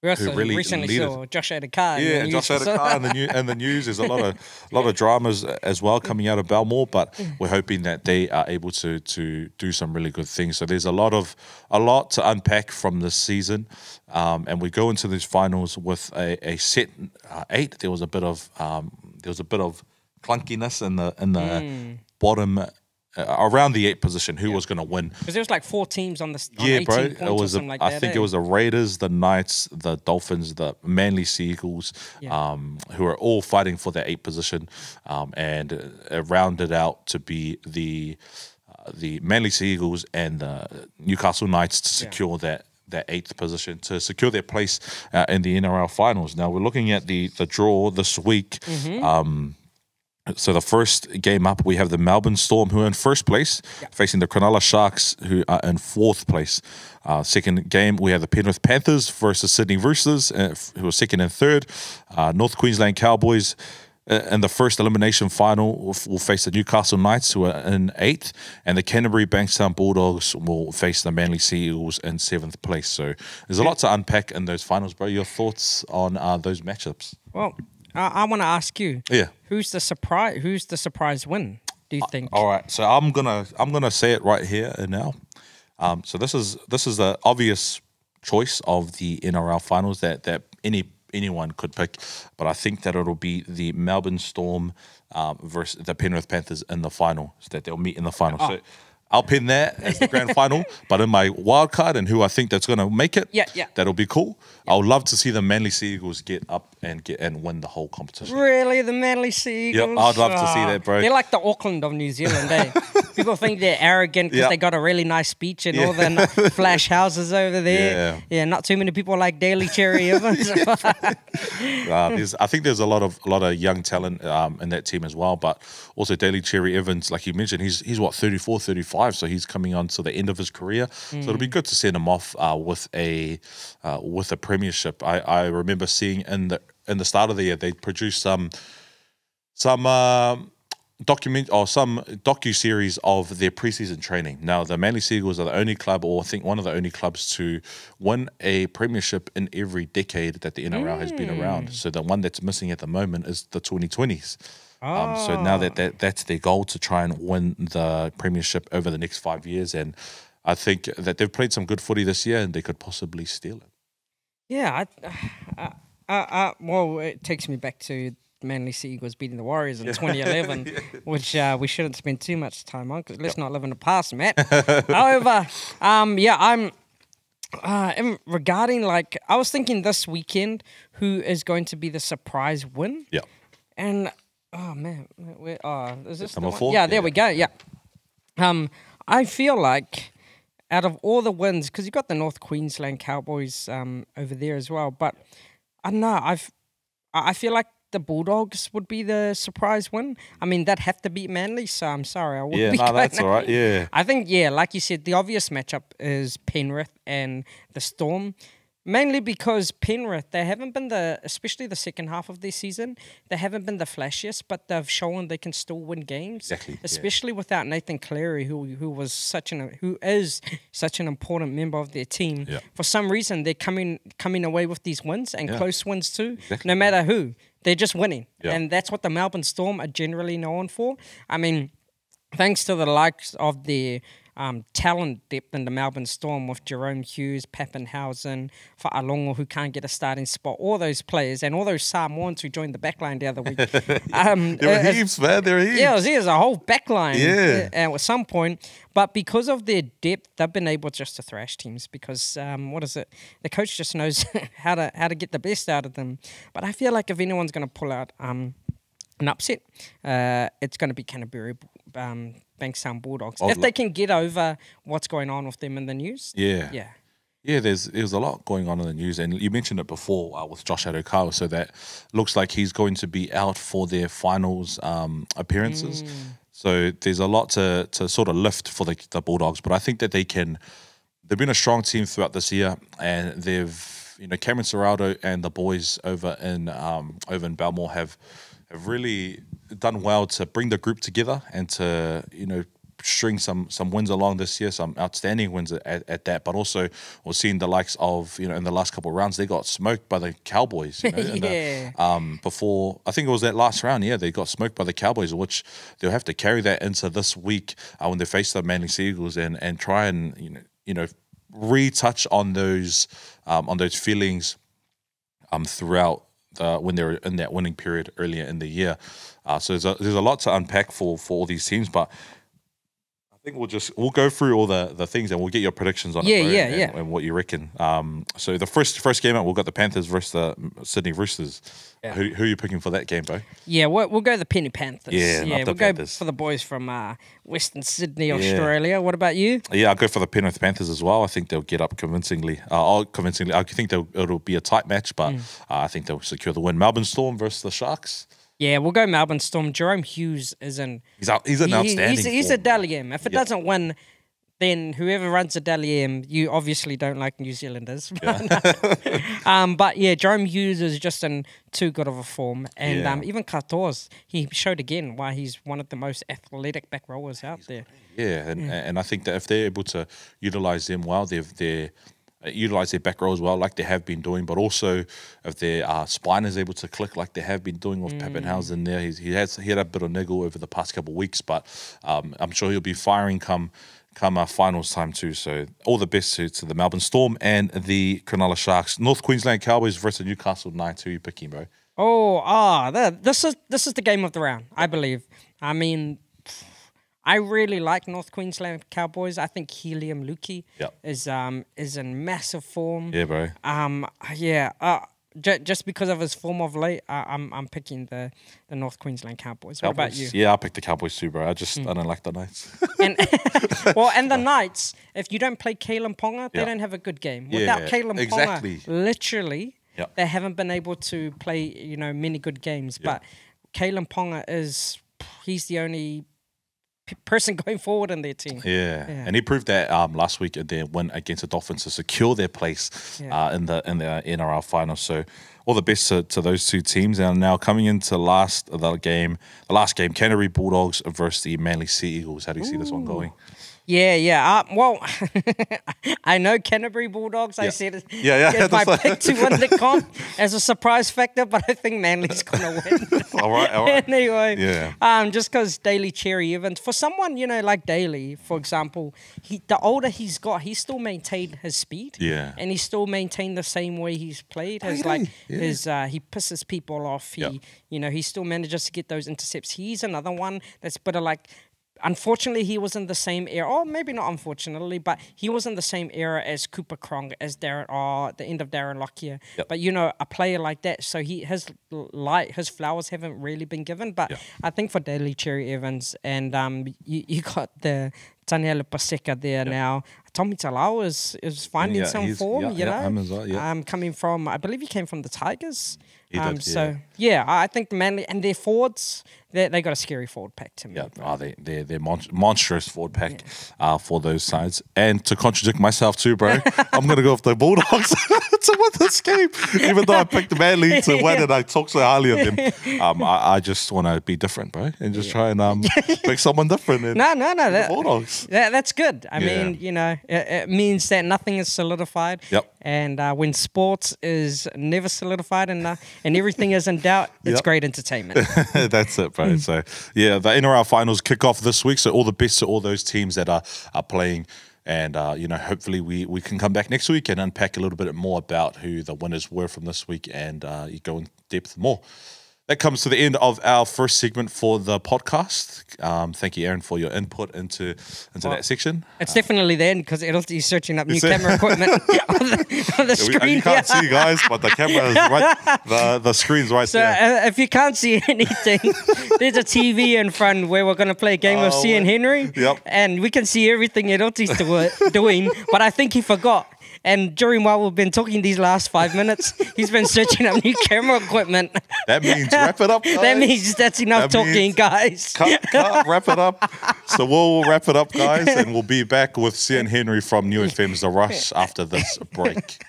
We also really recently saw Josh Addo-Carr. in Yeah, and. Josh Addo-Carr and the new and the news. There's a lot of lot of dramas as well coming out of Belmore, but we're hoping that they are able to to do some really good things. So there's a lot of a lot to unpack from this season, um, and we go into these finals with a, a set uh, eight. There was a bit of um, there was a bit of clunkiness in the in the bottom. Uh, around the eight position, who was going to win? Because there was like four teams on the on Yeah, bro. It was. A, like I that. think eh? it was the Raiders, the Knights, the Dolphins, the Manly Sea Eagles, Yeah. um, who are all fighting for that eight position, um, and it rounded out to be the uh, the Manly Sea Eagles and the Newcastle Knights to secure that. That eighth position to secure their place uh, in the NRL finals. Now we're looking at the the draw this week. Mm-hmm. Um, so the first game up, we have the Melbourne Storm, who are in first place, facing the Cronulla Sharks, who are in fourth place. Uh, second game, we have the Penrith Panthers versus Sydney Roosters, uh, who are second and third. Uh, North Queensland Cowboys. Uh, in the first elimination final, will, face the Newcastle Knights, who are in eighth, and the Canterbury Bankstown Bulldogs will face the Manly Sea Eagles in seventh place. So there's a lot to unpack in those finals, bro. Your thoughts on uh, those matchups? Well, I, I want to ask you. Yeah. Who's the surprise? Who's the surprise win? Do you think? All right, so I'm gonna I'm gonna say it right here and now. Um, so this is this is the obvious choice of the NRL finals that that any anyone could pick, but I think that it'll be the Melbourne Storm um, versus the Penrith Panthers in the final. So that they'll meet in the final. So I'll pin that as the grand final. But in my wild card and who I think that's going to make it, Yeah, yeah. that'll be cool. I would love to see the Manly Sea Eagles get up and get and win the whole competition. Really, the Manly Sea Yep, Eagles? I'd love to see that, bro. They're like the Auckland of New Zealand, eh? People think they're arrogant because Yeah. they got a really nice beach and all the flash houses over there. Yeah. yeah, not too many people like Daly Cherry-Evans. Uh, there's, I think there's a lot of a lot of young talent um, in that team as well. But also Daly Cherry-Evans, like you mentioned, he's he's what 34, 35, so he's coming on to the end of his career. So it'll be good to send him off uh, with a uh, with a premiership. I, I remember seeing in the in the start of the year they produced some some. um document or some docu series of their preseason training. Now, the Manly Sea Eagles are the only club, or I think one of the only clubs, to win a premiership in every decade that the NRL has been around. So the one that's missing at the moment is the 2020s. Um, so now that, that that's their goal to try and win the premiership over the next five years, and I think that they've played some good footy this year, and they could possibly steal it. yeah, I, uh, uh, uh, well, it takes me back to Manly Sea Eagles beating the Warriors in 2011, which uh, we shouldn't spend too much time on because let's not live in the past, Matt. However, um, yeah, I'm. Uh, in- regarding like, I was thinking this weekend, who is going to be the surprise win? Yeah. And oh man, where, oh, is this Number four? Yeah, there Yeah. we go. Yeah. Um, I feel like out of all the wins, because you got the North Queensland Cowboys um over there as well, but I don't know. I've I I feel like the Bulldogs would be the surprise win. I mean, that'd have to beat Manly, so I'm sorry. I wouldn't Yeah, be no, that's all right. Yeah. I think, yeah, like you said, the obvious matchup is Penrith and the Storm. Mainly because Penrith, they haven't been the, especially the second half of this season, they haven't been the flashiest, but they've shown they can still win games. Exactly, yeah. Especially without Nathan Cleary, who who was such an who is such an important member of their team. Yeah. For some reason, they're coming coming away with these wins and Yeah. close wins too. Exactly. No matter who, they're just winning, Yeah. and that's what the Melbourne Storm are generally known for. I mean, thanks to the likes of the um, talent depth in the Melbourne Storm with Jahrome Hughes, Papenhuyzen, Fa'alongo, who can't get a starting spot, all those players, and all those Samoans who joined the backline the other week. um, There were uh, heaps, man. There were heaps. yeah, it was, it was a whole backline Yeah. uh, at some point. But because of their depth, they've been able just to thrash teams because um, what is it? The coach just knows how to how to get the best out of them. But I feel like if anyone's going to pull out um, an upset, uh, it's going to be Canterbury um, Bankstown Bulldogs. Oh, if they can get over what's going on with them in the news, Yeah. yeah. Yeah, there's there's a lot going on in the news, and you mentioned it before uh, with Josh Addo-Carr. So that looks like he's going to be out for their finals um, appearances. So there's a lot to to sort of lift for the, the Bulldogs, but I think that they can. They've been a strong team throughout this year, and they've you know Cameron Ciraldo and the boys over in um, over in Belmore have have really done well to bring the group together and to you know string some some wins along this year, some outstanding wins at, at that. But also, we're seeing the likes of you know in the last couple of rounds they got smoked by the Cowboys. You know, in the- Yeah. um, before I think it was that last round. Yeah, they got smoked by the Cowboys, which they'll have to carry that into this week uh, when they face the Manly Seagulls and and try and you know you know retouch on those um, on those feelings um, throughout the, when they were in that winning period earlier in the year. Uh, so there's a, there's a lot to unpack for for all these teams, but. I think we'll just we'll go through all the, the things and we'll get your predictions on Yeah, it, bro, yeah, and, yeah. and, what you reckon. Um, so the first first game out, we've got the Panthers versus the Sydney Roosters. Who, who are you picking for that game, bro? Yeah, we'll, we'll go the Penny Panthers. Yeah, yeah, we'll go Panthers. for the boys from uh, Western Sydney, Australia. What about you? Yeah, I'll go for the Penrith Panthers as well. I think they'll get up convincingly. Uh, I'll convincingly. I think they'll, it'll be a tight match, but Mm. uh, I think they'll secure the win. Melbourne Storm versus the Sharks. Yeah, we'll go Melbourne Storm. Jahrome Hughes is an He's out. He's an he- outstanding. He's, he's a. Dally M. If it Yeah. doesn't win, then whoever runs a Dally M, you obviously don't like New Zealanders. um, but yeah, Jahrome Hughes is just in too good of a form, and Yeah. um, even Cartors, he showed again why he's one of the most athletic back rowers out there. Yeah, and and I think that if they're able to utilize them well, they've they utilize their back row as well, like they have been doing. But also, if their uh, spine is able to click like they have been doing with Papenhuyzen there, he's, he has he had a bit of niggle over the past couple of weeks, but um, I'm sure he'll be firing come come uh, finals time too. So all the best to, to the Melbourne Storm and the Cronulla Sharks. North Queensland Cowboys versus Newcastle Knights. Who you picking, bro? Oh, ah, that, this is this is the game of the round, I believe. I mean, I really like North Queensland Cowboys. I think Heilum Luki Yep. is um is in massive form. Yeah, bro. Um, yeah. Uh, ju- just because of his form of late, uh, I'm I'm picking the, the North Queensland Cowboys. What about you? Yeah, I picked the Cowboys too, bro. I just I don't like the Knights. And well, and the Knights, if you don't play Kalyn Ponga, they Yeah. don't have a good game. Yeah, Without Kalyn exactly. Ponga, literally, Yeah. they haven't been able to play, you know, many good games. But Kalyn Ponga is, he's the only person going forward in their team. Yeah. Yeah. and he proved that um, last week in their win against the Dolphins to secure their place Yeah. uh, in the in the NRL final. So all the best to, to those two teams. And now coming into last the game, the last game, Canterbury Bulldogs versus the Manly Sea Eagles. How do you see this one going? Yeah, yeah. Uh, well, I know Canterbury Bulldogs. I said it. Yeah, yeah, It's my that's pick to win the comp as a surprise factor, but I think Manly's gonna win. all right, all right. anyway, Yeah. Um, just because Daly Cherry Evans, for someone you know like Daly, for example, he the older he's got, he still maintained his speed. Yeah. and he still maintained the same way he's played. His like yeah. his uh, he pisses people off. He Yeah. you know he still manages to get those intercepts. He's another one that's bit of like. Unfortunately, he was in the same era, or maybe not unfortunately, but he was in the same era as Cooper Cronk, as Darren, oh, the end of Darren Lockyer. Yep. But you know, a player like that, so he his light, his flowers haven't really been given. But Yeah. I think for Daly Cherry Evans, and um, you, you got the Taniela Paseka there now. Tommy Talau is is finding Yeah, some form, yeah, you yeah, know. as well, yeah. Um, coming from, I believe he came from the Tigers. He um, did, so yeah, I think Manly and their forwards, they they got a scary forward pack to me. Yeah, oh, they, they're, they're mon- monstrous forward pack uh, for those sides. And to contradict myself too, bro, I'm going to go with the Bulldogs to win this game. Even though I picked the Manly to win and I talk so highly of them, um, I, I just want to be different, bro, and just try and um, pick someone different. And No, no, no. That, Bulldogs. that, that's good. I Yeah. mean, you know, it, it means that nothing is solidified. Yep. And uh, when sports is never solidified and uh, and everything is in doubt, it's Yep. great entertainment. That's it, bro. So yeah, the NRL finals kick off this week. So all the best to all those teams that are are playing. And uh, you know, hopefully we, we can come back next week and unpack a little bit more about who the winners were from this week, and uh, go in depth more. That comes to the end of our first segment for the podcast. Um, thank you, Aaron, for your input into into that section. It's definitely then because Edel's searching up new camera equipment on the, on the We- screen. you can't see, guys, but the camera is right. The the screen's right So there. uh, if you can't see anything, there's a TV in front where we're going to play a game of Oh, C and. Henry. Yep. And we can see everything Edoti's do- doing, but I think he forgot. And during while we've been talking these last five minutes, he's been searching up new camera equipment. That means wrap it up. Guys. that means that's enough That talking, guys. cut, cut, wrap it up. So we'll wrap it up, guys, and we'll be back with Cian Henry from Niu FM's The Rush after this break.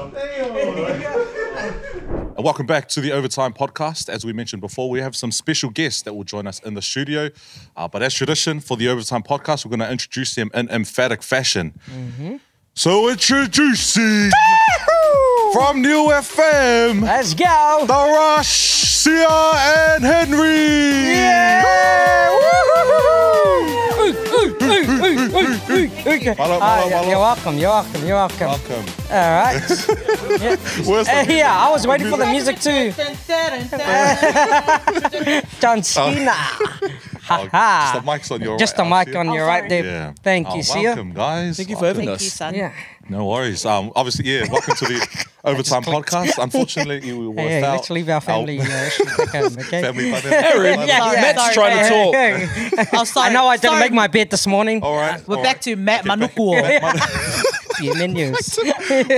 And welcome back to the Overtime Podcast. As we mentioned before, we have some special guests that will join us in the studio. Uh, but as tradition for the Overtime Podcast, we're going to introduce them in emphatic fashion. So introducing from Niu FM, Let's go. The Rush, Sia and Henry. Okay. Malo, Ah, malo, yeah, malo. You're welcome. You're welcome. You're welcome. Welcome. All right. Where's Uh, yeah, I was waiting for the music too. John Cena. Oh, Ha just the mic's on your Just right. mic I'll on your Oh, right sorry. there. Yeah. Thank Oh, you, Sia. Welcome, guys. Thank you for Welcome. having Thank you, us. son. Yeah. No worries. Um, obviously, yeah. Welcome to the Overtime Podcast. Unfortunately, we were Hey, hey, without let's leave our family uh, issues back home, okay? family dynamic. Aaron, Yeah, yeah. Matt's Sorry, trying to talk. Oh, I know I didn't sorry. make my bed this morning. All right. We're all back right. to Matt Manukuo. Few menus.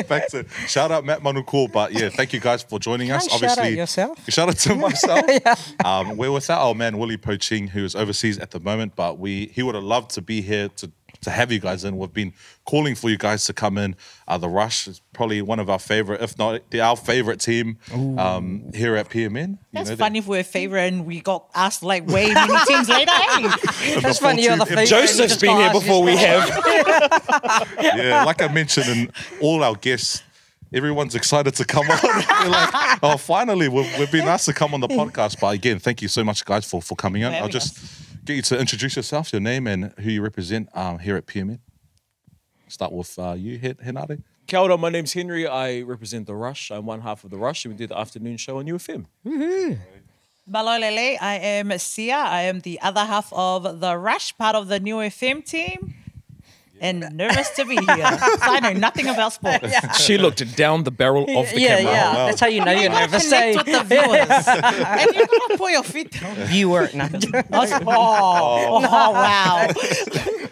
back to shout out Matt Manukul. But yeah, thank you guys for joining us. Can't shout out Obviously, yourself. Shout out to myself. um, we're without our man Willie Poaching, who is overseas at the moment, but we he would have loved to be here to to have you guys in. We've been calling for you guys to come in. Uh, the Rush is probably one of our favorite, if not the, our favorite team um, here at PMN. You That's know, funny if we're a favorite and we got asked like way many teams later. Hey, That's funny. You're the team- favorite. Joseph's Just been here before we have. yeah, like I mentioned, and all our guests, everyone's excited to come on. Like, oh, finally, we've, we've been asked to come on the podcast. But again, thank you so much, guys, for, for coming in. For I'll having just get you to introduce yourself, your name, and who you represent um, here at PMN. Start with uh, you, Hen- Henare. Kia ora, my name's Henry. I represent The Rush. I'm one half of The Rush, and we do the afternoon show on Niu FM. Malolele, I am Sia. I am the other half of the Rush, part of the Niu FM team. And nervous to be here. so I know nothing about sports. She looked down the barrel of the yeah, camera. yeah. That's how you know You you're gotta nervous. connect eh? with the viewers. and you gotta put your feet down. Viewer. No. Oh, oh, wow.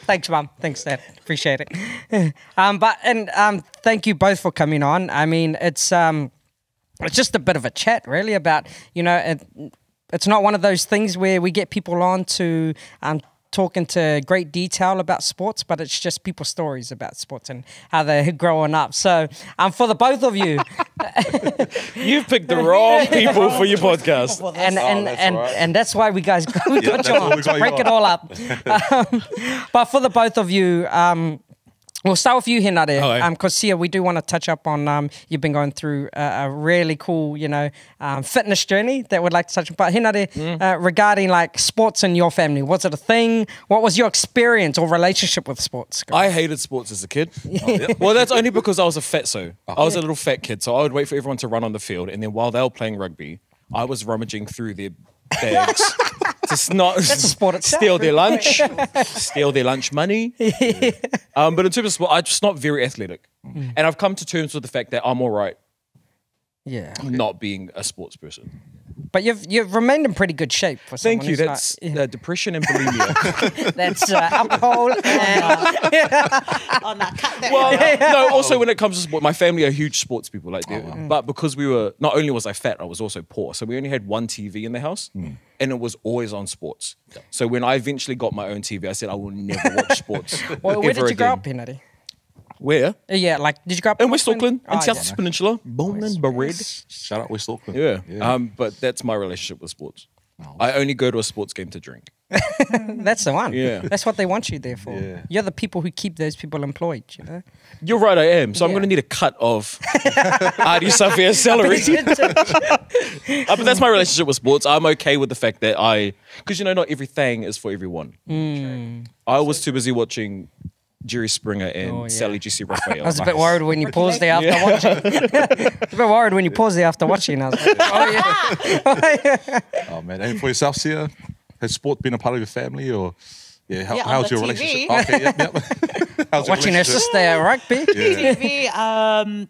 Thanks, Mum. Thanks, Dad. Appreciate it. Um, but and um, thank you both for coming on. I mean, it's um, it's just a bit of a chat, really, about you know, it, it's not one of those things where we get people on to um. Talk into great detail about sports, but it's just people's stories about sports and how they're growing up. So, um, for the both of you, You've picked the wrong people for your podcast. and and that's and, right. and that's why we guys we got that's you on to break it all up. Um, but for the both of you, um, we'll start with you, Hinare. Oh, eh. Um, because Sia, we do want to touch up on um, you've been going through a, a really cool, you know, um, fitness journey that we'd like to touch on. But Hinare, Mm. uh, regarding like sports in your family, was it a thing? What was your experience or relationship with sports? I hated sports as a kid. Well, that's only because I was a fatso. I was a little fat kid, so I would wait for everyone to run on the field, and then while they were playing rugby, I was rummaging through their bags to not a sport itself. steal their lunch, steal their lunch money. Um, but in terms of sport, I'm just not very athletic, and I've come to terms with the fact that I'm all right yeah, not being a sports person. But you've you've remained in pretty good shape for Thank someone you. who's not- That's uh, depression and bulimia. that's uh, alcohol and Oh, no, cut that. well, no. Also, when it comes to sport, my family are huge sports people. Like, they- but because we were not only was I fat, I was also poor. So we only had one TV in the house, and it was always on sports. So when I eventually got my own TV, I said I will never watch sports. Well, where did you grow again. up, Hinare? Where? Uh, Yeah, like did you grow up In West Auckland, in Oh, South yeah. Peninsula, born and bred. Shout out West Auckland. Yeah. Um, but that's my relationship with sports. I only go to a sports game to drink. That's the one. Yeah. That's what they want you there for. Yeah. You're the people who keep those people employed, you know? You're right, I am. So I'm going to need a cut of Ardie Savea's salary. Uh, but that's my relationship with sports. I'm okay with the fact that I, because you know, not everything is for everyone. Hmm. I was too busy watching Jerry Springer and Oh, yeah. Sally Jessy Raphael. I was a bit worried when you paused there after watching. I was a bit worried when you paused there after watching. I was like, oh, yeah. Oh man, and for yourself, Sia, has sport been a part of your family, or yeah, how, Yeah, how's your TV. relationship? Okay, yep, yep. how's watching her relationship? sister at rugby. TV, um,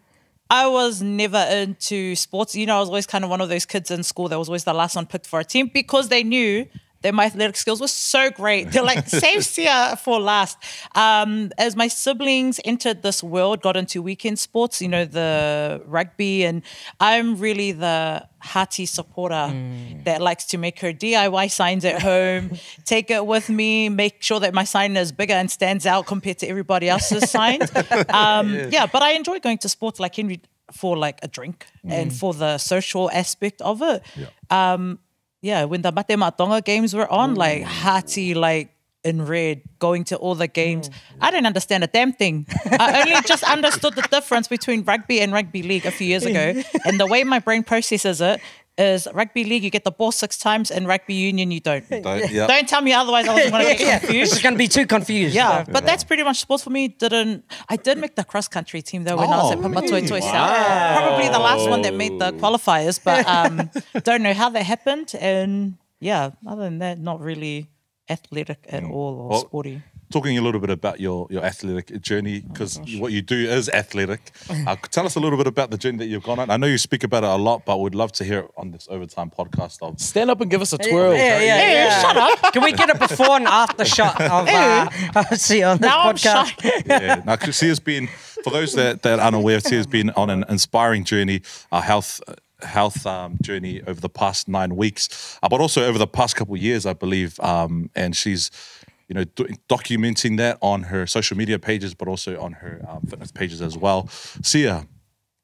I was never into sports. You know, I was always kind of one of those kids in school that was always the last one picked for a team because they knew that my athletic skills were so great. They're like, save Sia for last. Um, as my siblings entered this world, got into weekend sports, you know, the rugby, and I'm really the hearty supporter that likes to make her DIY signs at home, take it with me, make sure that my sign is bigger and stands out compared to everybody else's signs. Um, yeah. but I enjoy going to sports like Henry for like a drink and for the social aspect of it. Um, yeah, when the Mate Ma'a Tonga games were on, like hearty, like in red, going to all the games. I didn't understand a damn thing. I only just understood the difference between rugby and rugby league a few years ago. And the way my brain processes it is rugby league, you get the ball six times, and rugby union, you don't. Don't- yeah. Don't tell me otherwise, I was going to get confused. is going to be too confused. Yeah, but that's pretty much sports for me. Didn't I did make the cross country team though when I was at Oh, Papatoetoe South. Probably the last one that made the qualifiers, but um, don't know how that happened. And yeah, other than that, not really athletic at all or Well, sporty. Talking a little bit about your, your athletic journey, because what you do is athletic. Uh, tell us a little bit about the journey that you've gone on. I know you speak about it a lot, but we'd love to hear it on this overtime podcast. Of Stand up and give us a twirl. Yeah, yeah, Hey, yeah. shut up. Can we get a before and after shot of uh, of Sia on this Now I'm podcast? shy. yeah. Now, Sia's been, for those that, that aren't aware, Sia's been on an inspiring journey, a health health um, journey over the past nine weeks, uh, but also over the past couple of years, I believe. Um, and she's, you know, do- documenting that on her social media pages, but also on her um, fitness pages as well. Sia,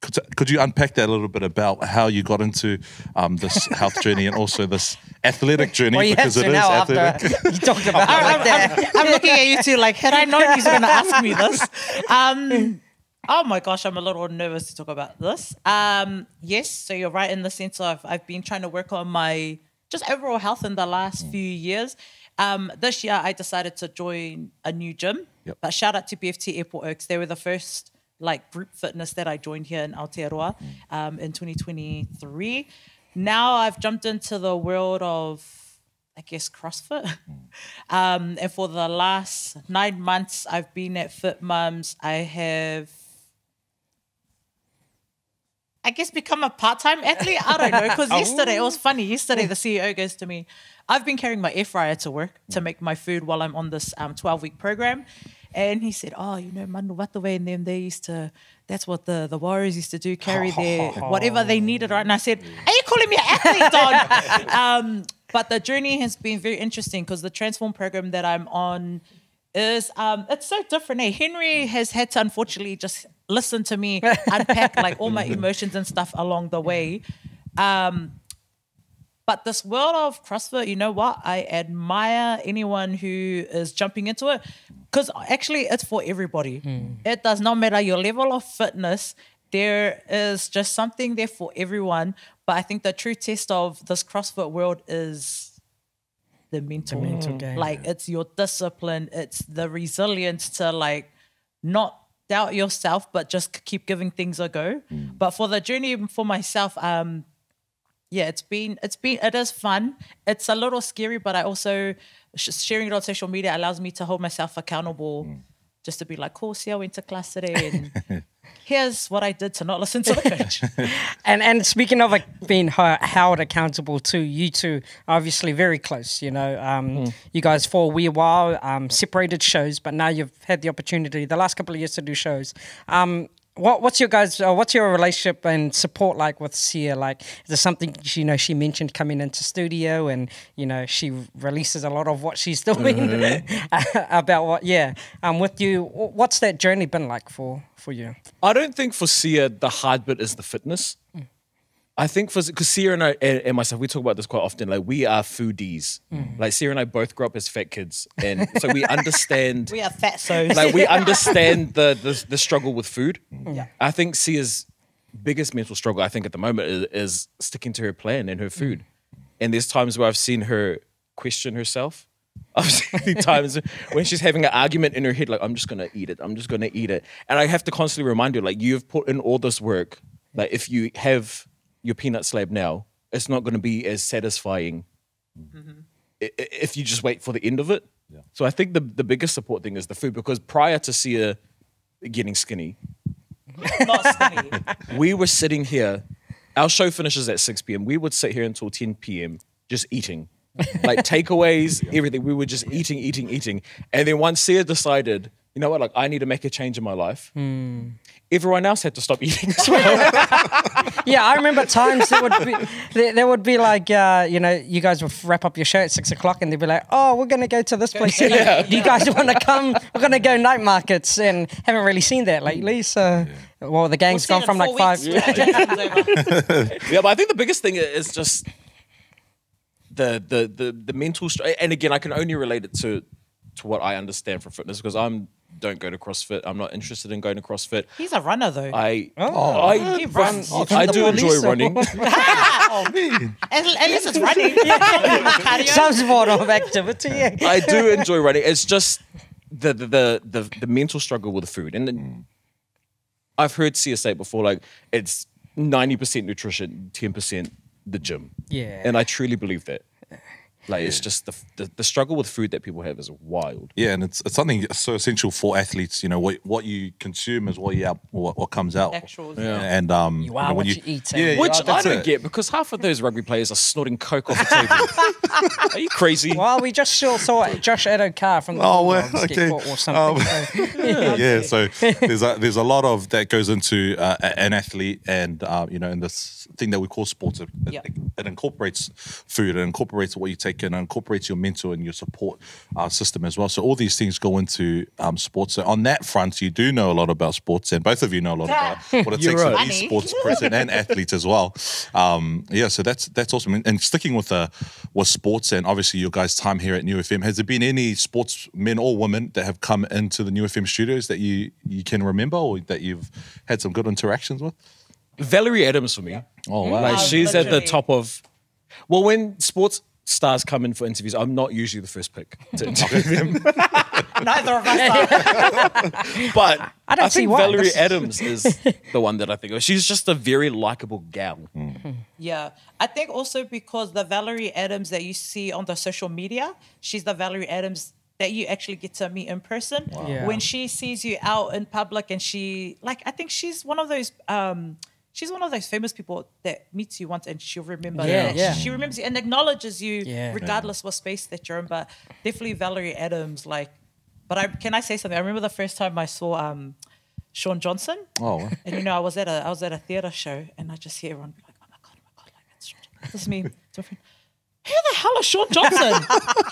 could, could you unpack that a little bit about how you got into um, this health journey and also this athletic journey Well, because it to after athletic? you talked about it like that. I'm looking at you too, like, had I known he's going to ask me this? Um, oh my gosh, I'm a little nervous to talk about this. Um, yes, so you're right in the sense of I've been trying to work on my just overall health in the last few years. Um, this year, I decided to join a new gym. Yep. But shout out to BFT Airport Oaks. They were the first like group fitness that I joined here in Aotearoa um, in 2023. Now I've jumped into the world of, I guess, CrossFit. um, and for the last nine months, I've been at Fit Mums. I have I guess become a part-time athlete. I don't know because yesterday it was funny. Yesterday the CEO goes to me, "I've been carrying my air fryer to work to make my food while I'm on this um, 12-week program," and he said, "Oh, you know, Manu Vatuvei and them they used to. That's what the the Warriors used to do, carry their whatever they needed, right?" And I said, "Are you calling me an athlete, Don?" um, but the journey has been very interesting because the transform program that I'm on is um it's so different. Eh? Henry has had to unfortunately just listen to me unpack like all my emotions and stuff along the way. Um but this world of CrossFit, you know what? I admire anyone who is jumping into it because actually it's for everybody. It does not matter your level of fitness. There is just something there for everyone. But I think the true test of this CrossFit world is the mental, mental game. Like it's your discipline, it's the resilience to like not doubt yourself, but just keep giving things a go. But for the journey for myself, um, yeah, it's been it's been it is fun. It's a little scary, but I also sharing it on social media allows me to hold myself accountable. Just to be like, cool, see, I went to class today, and here's what I did to not listen to the coach. And and speaking of like being held accountable to you two, obviously very close. You know, um, you guys for a wee while um, separated shows, but now you've had the opportunity the last couple of years to do shows. Um, what what's your guys? Uh, what's your relationship and support like with Sia? Like, is there something you know she mentioned coming into studio, and you know she releases a lot of what she's doing about what? Yeah, um, with you, what's that journey been like for for you? I don't think for Sia the hard bit is the fitness. I think for because Sia and I and, and myself we talk about this quite often. Like we are foodies. Mm. Like Sia and I both grew up as fat kids, and so we understand. we are fat souls. like we understand the, the the struggle with food. Mm. Yeah. I think Sia's biggest mental struggle, I think, at the moment is, is sticking to her plan and her mm. food. And there's times where I've seen her question herself. I've seen times when she's having an argument in her head, like, I'm just gonna eat it. I'm just gonna eat it. And I have to constantly remind her, like, you've put in all this work. Like, if you have your peanut slab now, it's not gonna be as satisfying mm-hmm. i- i- if you just wait for the end of it. So I think the the biggest support thing is the food because prior to Sia getting skinny, not skinny. we were sitting here. Our show finishes at 6 p.m. We would sit here until 10 p.m. just eating. Like takeaways, everything. We were just eating, eating, eating. And then once Sia decided, you know what, like I need to make a change in my life, hmm. Everyone else had to stop eating as well. Yeah, I remember times there would be there, there would be like uh, you know you guys would wrap up your show at six o'clock and they'd be like, oh, we're gonna go to this place. Do you guys want to come? We're gonna go night markets and haven't really seen that lately. So, well, the gang's We'll gone from like four five. weeks. Jason's over. yeah, but I think the biggest thing is just the the the the mental str- and again I can only relate it to to what I understand from fitness because I'm don't go to CrossFit. I'm not interested in going to CrossFit. He's a runner though. I Oh. oh I, He runs. I do enjoy police running. Oh man. At, at least it's running. Cardio. Some sort of activity. Yeah. I do enjoy running. It's just the the the the, the mental struggle with the food, and then I've heard Sia say before, like it's ninety percent nutrition, ten percent the gym. Yeah. and I truly believe that. Like it's just the, the the struggle with food that people have is wild. Yeah, and it's it's something so essential for athletes. You know, what what you consume is what you out, what, what comes out. Actuals. Yeah. And um, You are know, what when you eat, eh? Yeah, yeah, Which I don't it. get because half of those rugby players are snorting coke off the table. are you crazy? Well, we just saw, saw Josh Addo-Carr from the Oh well, okay. caught or something. Um, so- yeah, so there's a there's a lot of that goes into uh, an athlete, and uh, you know, in this thing that we call sports, it, Yeah. it, it incorporates food, it incorporates what you take in, it incorporates your mental and your support uh, system as well. So all these things go into um, sports. So on that front, you do know a lot about sports, and both of you know a lot about what it You're takes to right. be Funny. sports person and athlete as well. Um, yeah, so that's that's awesome. And, and sticking with uh, with sports, and obviously your guys' time here at Niu FM, has there been any sports men or women that have come into the Niu FM studios that you you can remember or that you've had some good interactions with? Valerie Adams for me. Oh wow! Like Wow, she's at the top of. Well, when sports stars come in for interviews, I'm not usually the first pick to interview them. Neither of us are. But I don't see think why. Valerie Adams is the one that I think of. She's just a very likable gal. Yeah. I think also because the Valerie Adams that you see on the social media, she's the Valerie Adams that you actually get to meet in person. Yeah. When she sees you out in public and she like I think she's one of those um she's one of those famous people that meets you once and she'll remember Yeah, yeah. She remembers you and acknowledges you Yeah. regardless what space that you're in. But definitely Valerie Adams, like but I can I say something? I remember the first time I saw um Sean Johnson. Oh. And you know, I was at a I was at a theater show, and I just hear everyone be like, "Oh my god, oh my god!" Like it's Sean Johnson. This is me. It's my friend. Who the hell is Sean Johnson?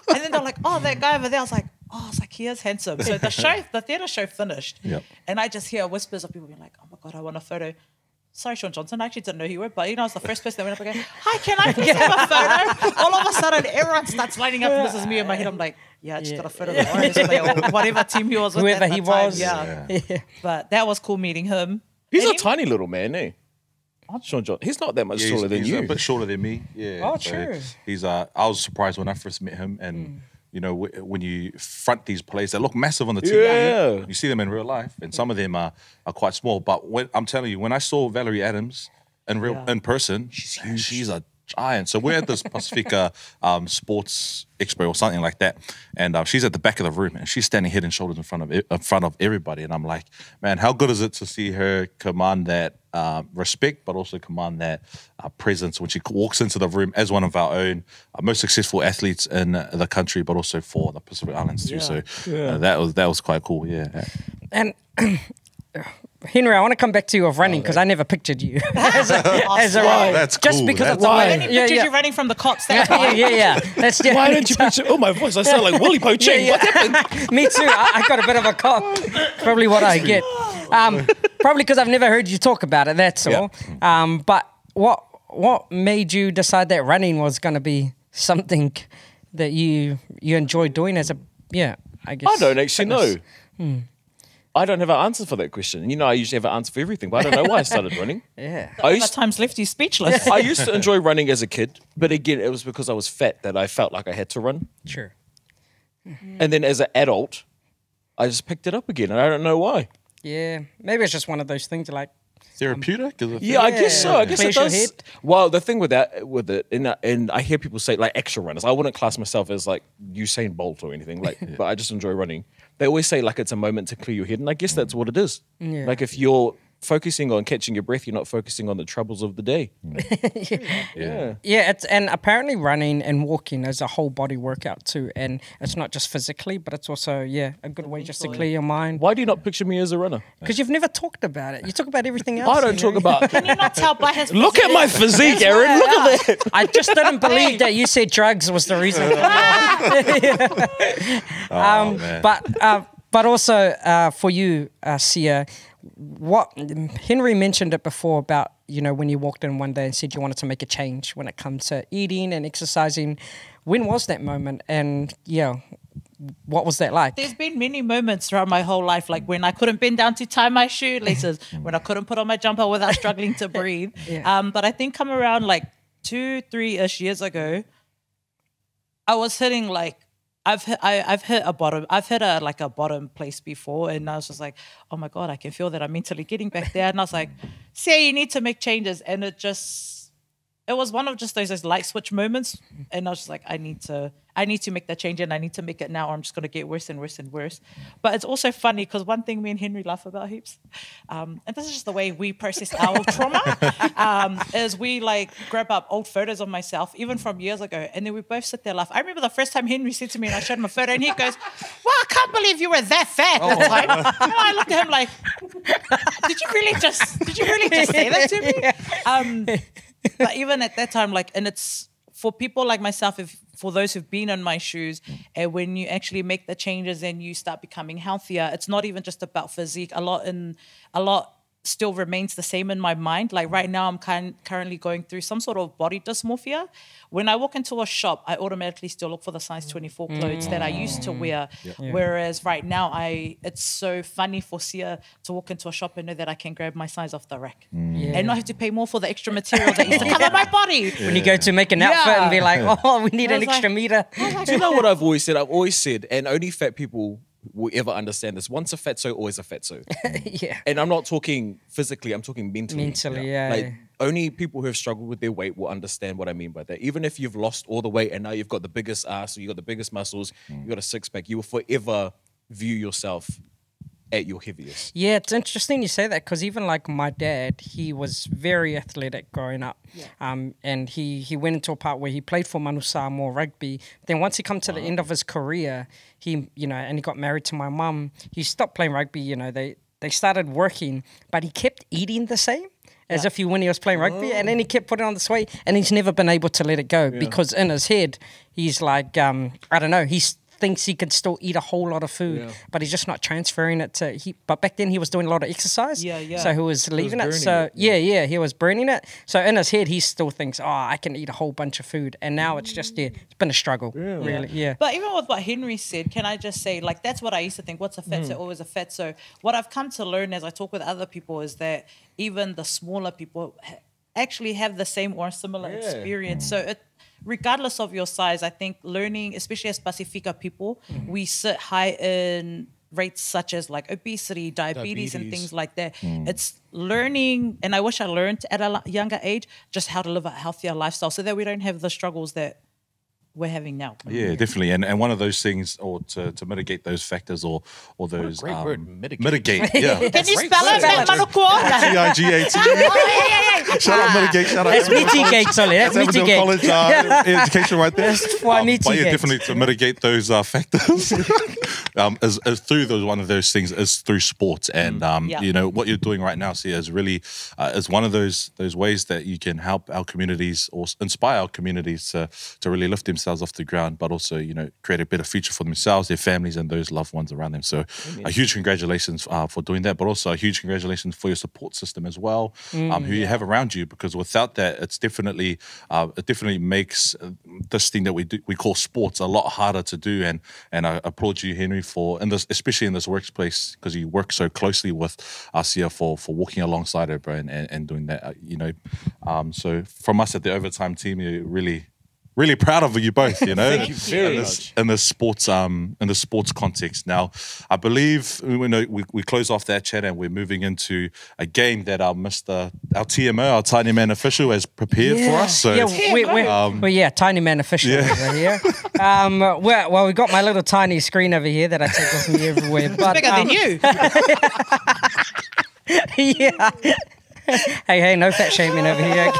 and then they're like, "Oh, that guy over there." I was like, "Oh, I was like, he is handsome." So the show, the theater show finished, Yep. and I just hear whispers of people being like, "Oh my god, I want a photo." Sorry, Sean Johnson. I actually didn't know who you were, but you know, I was the first person that went up again, Hi, can I please have a photo? All of a sudden, everyone starts lining up, and this is me in my head. I'm like, Yeah, I just Yeah. got a photo of the Warriors player or whatever team he was with. Whoever at the he time. was. Yeah. Yeah. But that was cool meeting him. He's And a he- tiny little man, eh? Sean John. He's not that much Yeah, taller he's, than he's you. a bit shorter than me. Yeah. Oh, so true. He's. Uh, I was surprised when I first met him, and Hmm. You know, w- when you front these players, they look massive on the TV. Yeah. You see them in real life, and some of them are are quite small. But when I'm telling you, when I saw Valerie Adams in real Yeah. in person, she's She's a giant. So we're at this Pacifica um, Sports Expo or something like that, and uh, she's at the back of the room, and she's standing head and shoulders in front of in front of everybody. And I'm like, man, how good is it to see her command that um, respect, but also command that uh, presence when she walks into the room as one of our own uh, most successful athletes in uh, the country, but also for the Pacific Islands too. So uh, that was that was quite cool. Yeah. And Henry, I want to come back to you of running because I never pictured you as a, as a Why? That's just cool. because That's of the I way. only Yeah, pictured yeah. you running from the cops. That's yeah, why. yeah, yeah. That's yeah. Why don't you picture? Oh, my voice! I sound like Wally Po Ching. Yeah, yeah. Me too. I, I got a bit of a cough. Probably what I get. Um, probably because I've never heard you talk about it. That's all. Um, but what what made you decide that running was going to be something that you you enjoy doing as a yeah? I guess I don't actually fitness? know. I don't have an answer for that question. You know, I usually have an answer for everything, but I don't know why I started running. Yeah. I Other used, times left you speechless. I used to enjoy running as a kid, but again, it was because I was fat that I felt like I had to run. Sure. Mm-hmm. And then as an adult, I just picked it up again, and I don't know why. Yeah. Maybe it's just one of those things like Therapeutic? Is it Yeah, I guess so. I guess it Clears your does. head. Well, the thing with that, with it, and, I- and I hear people say like extra runners. I wouldn't class myself as like Usain Bolt or anything like, but I just enjoy running. They always say like it's a moment to clear your head, and I guess that's mm. what it is. Yeah. Like if you're focusing on catching your breath, you're not focusing on the troubles of the day. yeah. Yeah, it's and apparently running and walking is a whole body workout too, and it's not just physically, but it's also yeah a good way just to clear your mind. Why do you not picture me as a runner? Because you've never talked about it. You talk about everything else. I don't talk know? about. Can you not tell by his Look at my physique, Aaron. Look at that. I just didn't believe that you said drugs was the reason. Oh, man. but uh, but also uh, for you, uh, Sia, what Henry mentioned it before about you know when you walked in one day and said you wanted to make a change when it comes to eating and exercising. When was that moment? And yeah, what was that like? There's been many moments throughout my whole life, like when I couldn't bend down to tie my shoelaces, when I couldn't put on my jumper without struggling to breathe. Yeah. Um, but I think come around like two, three ish years ago, I was hitting like I've hit, I, I've hit a bottom. I've hit a like a bottom place before, and I was just like, oh my god, I can feel that I'm mentally getting back there. And I was like, say you need to make changes, and it just it was one of just those, those light switch moments and i was just like i need to i need to make that change and i need to make it now or i'm just going to get worse and worse and worse. But it's also funny because one thing me and henry laugh about heaps um, and this is just the way we process our trauma um, is we like grab up old photos of myself even from years ago and then we both sit there laugh. I remember the first time henry said to me and i showed him a photo and he goes well i can't believe you were that fat at the time. And i looked at him like did you really just did you really just say that to me? Um, but even at that time, like, and it's for people like myself, if for those who've been in my shoes, and when you actually make the changes and you start becoming healthier, it's not even just about physique. A lot in a lot still remains the same in my mind. Like right now, I'm kind currently going through some sort of body dysmorphia. When I walk into a shop, I automatically still look for the size 24 mm. clothes that I used to wear. Mm. Whereas right now, I it's so funny for Sia to walk into a shop and know that I can grab my size off the rack mm. and not have to pay more for the extra material that used to cover my body. When you go to make an outfit and be like, oh, we need an extra like- meter. Do you know what I've always said? I've always said, and only fat people will ever understand this. Once a fatso, always a fatso. yeah. and I'm not talking physically, I'm talking mentally. Mentally, yeah, Like only people who have struggled with their weight will understand what I mean by that. Even if you've lost all the weight and now you've got the biggest ass or you've got the biggest muscles, mm. you've got a six pack, you will forever view yourself at your heaviest. Yeah, it's interesting you say that because even like my dad, he was very athletic growing up, um, and he he went into a part where he played for Manu Samoa rugby. Then once he come to the end of his career, he you know, and he got married to my mum. He stopped playing rugby. You know, they they started working, but he kept eating the same. As if he when he was playing rugby, and then he kept putting on this weight, and he's never been able to let it go because in his head, he's like, um, I don't know, he's thinks he could still eat a whole lot of food, Yeah. but he's just not transferring it to he. But back then he was doing a lot of exercise, Yeah, yeah. So he was leaving it. So it, yeah. yeah, he was burning it. So in his head, he still thinks, oh, I can eat a whole bunch of food, and now it's just yeah, it's been a struggle, really. Yeah. But even with what Henry said, can I just say, like, that's what I used to think. What's a fat? Mm. Always a fat. So what I've come to learn as I talk with other people is that even the smaller people actually have the same or similar Yeah. experience. So it, regardless of your size, I think learning, especially as Pacifica people, Mm-hmm. we sit high in rates such as like obesity, diabetes, and things like that. It's learning, and I wish I learned at a younger age just how to live a healthier lifestyle so that we don't have the struggles that we're having now. Yeah, definitely, and and one of those things, or to, to mitigate those factors, or or those great um, word, mitigate. mitigate, yeah. Can you spell it, word. Matt Manukua? T I G A T. Shout out mitigate. Shout out. That's mitigate, Solly. That's That's Avondale mitigate. College uh, education right there. why Um, but yeah, definitely to mitigate those uh, factors. um, is, is through those one of those things is through sports, and um, Yeah. you know what you're doing right now. See, is really uh, is one of those those ways that you can help our communities or inspire our communities to to really lift themselves off the ground, but also you know create a better future for themselves, their families, and those loved ones around them. So, a huge congratulations uh, for doing that, but also a huge congratulations for your support system as well, um, who you have around you, because without that, it's definitely uh, it definitely makes uh, this thing that we do we call sports a lot harder to do. And and I applaud you, Henry, for in this especially in this workplace because you work so closely with Asia for for walking alongside her, bro, and, and, and doing that. uh, You know, um, so from us at the overtime team, you really. Really proud of you both, you know, Thank you very in this, much. in the sports um in the sports context. Now, I believe we know we, we close off that chat and we're moving into a game that our Mister our TMO our tiny man official has prepared for us. So yeah, we, we, well, yeah, tiny man official over here. Um, well, well, we got my little tiny screen over here that I take with me everywhere. But Bigger um, than you. yeah. hey, hey, no fat shaming over here.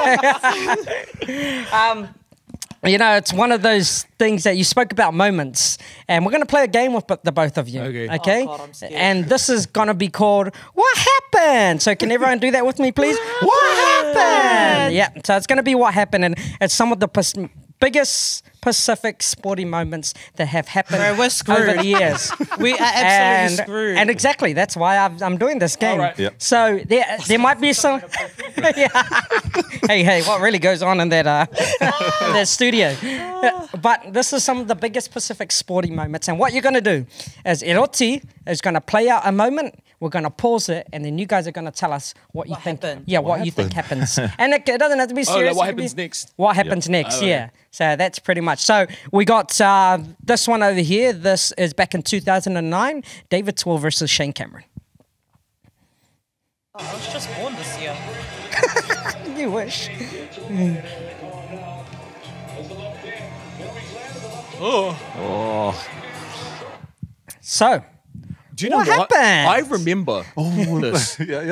Okay? um, you know, it's one of those things that you spoke about moments, and we're going to play a game with the both of you. Okay. Okay. Oh, God, I'm and this is going to be called "What Happened." So, can everyone do that with me, please? What happened? Yeah. So it's going to be what happened, and it's some of the pers- biggest Pacific sporting moments that have happened Bro, we're screwed. over the years. We are absolutely and, screwed. and exactly that's why I've, I'm doing this game. right. Yep. So there, there might be some. Hey, hey, what really goes on in that uh, that studio? But this is some of the biggest Pacific sporting moments, and what you're going to do is Eroti is going to play out a moment. We're going to pause it, and then you guys are going to tell us what you What think. happened? Yeah, what, you think happens, and it, it doesn't have to be Oh, like serious. what it could be- happens next? What happens next? Yeah. So that's pretty much. So we got uh, this one over here. This is back in 2009. David Tua versus Shane Cameron. Oh, I was just born this year. You wish. oh. oh, So, Do you know What what? happened? I remember oh, this. yeah,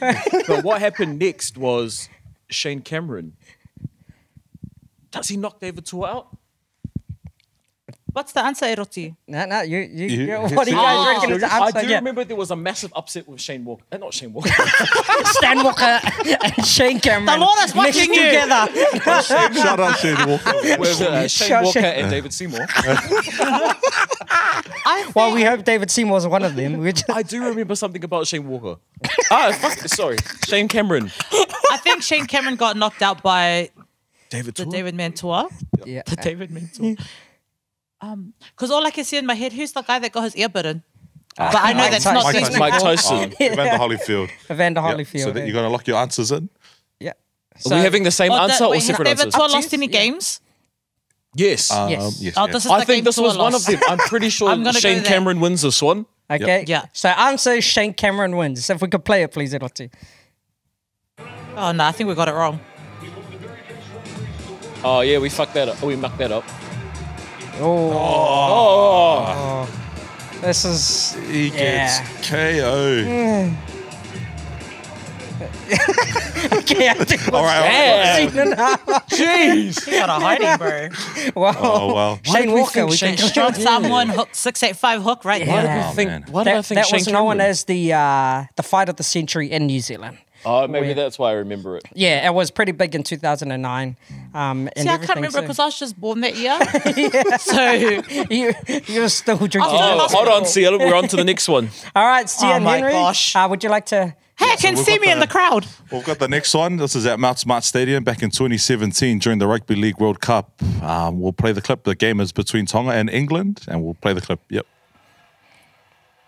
yeah. But what happened next was Shane Cameron. Does he knock David Tua out? What's the answer, Eroti? no, no, you, you, You- you what do you Oh, guys reckon is the I answer? do Yeah. remember there was a massive upset with Shane Walker. Uh, not Shane Walker. Stan Walker and Shane Cameron. The Lord is watching you. together. Shout out Shane Walker. with uh, Shane Walker and David Seymour. I Well, we hope David Seymour was one of them. We're just- I do remember something about Shane Walker. ah, fuck, sorry, Shane Cameron. I think Shane Cameron got knocked out by David the Tua? David Mentor. yeah. The David Mentor. Um, because all I can see in my head, who's the guy that got his ear bitten? but I know Mike that's Tyson. not Mike Shane Tyson. Mike Cameron. Tyson. Oh, Evander Holyfield. Evander Yep. Holyfield. So that you're gonna lock your answers in. yeah. Are we having the same the- answer or wait, has separate David answers? Tua lost any Yeah. games? Yes. Um, Yes. yes. Oh, this is I think this Tua was one of them. I'm pretty sure I'm gonna go Shane. Cameron wins this one. Okay. Yeah. So answer Shane Cameron wins. If we could play it, please, Eroti. Oh no, I think we got it wrong. Oh yeah, we fucked that up. Oh, we mucked that up. Oh, Oh, this is. He Yeah. gets KO. Okay, I think All right. damn. Jeez. You got a hiding, bro. Wow. Oh well. Shane Walker. We Shane- can Strong someone hook six eight five hook right Yeah. there. Why did Oh, we think? man. Why did I think that Shane was known as the uh, the fight of the century in New Zealand. Oh, maybe Where- that's why I remember it. Yeah, it was pretty big in 2009. Um, See, I can't everything, remember so- because I was just born that year. so you, you're still drinking. Oh, Oh, hold on, Cielo. We're on to the next one. All right, Stian Oh my Henry. gosh. Uh, would you like to? Hey, I can we've see got me in the- the crowd. We've got the next one. This is at Mount Smart Stadium back in 2017 during the Rugby League World Cup. Um, we'll play the clip. The game is between Tonga and England, and we'll play the clip. Yep.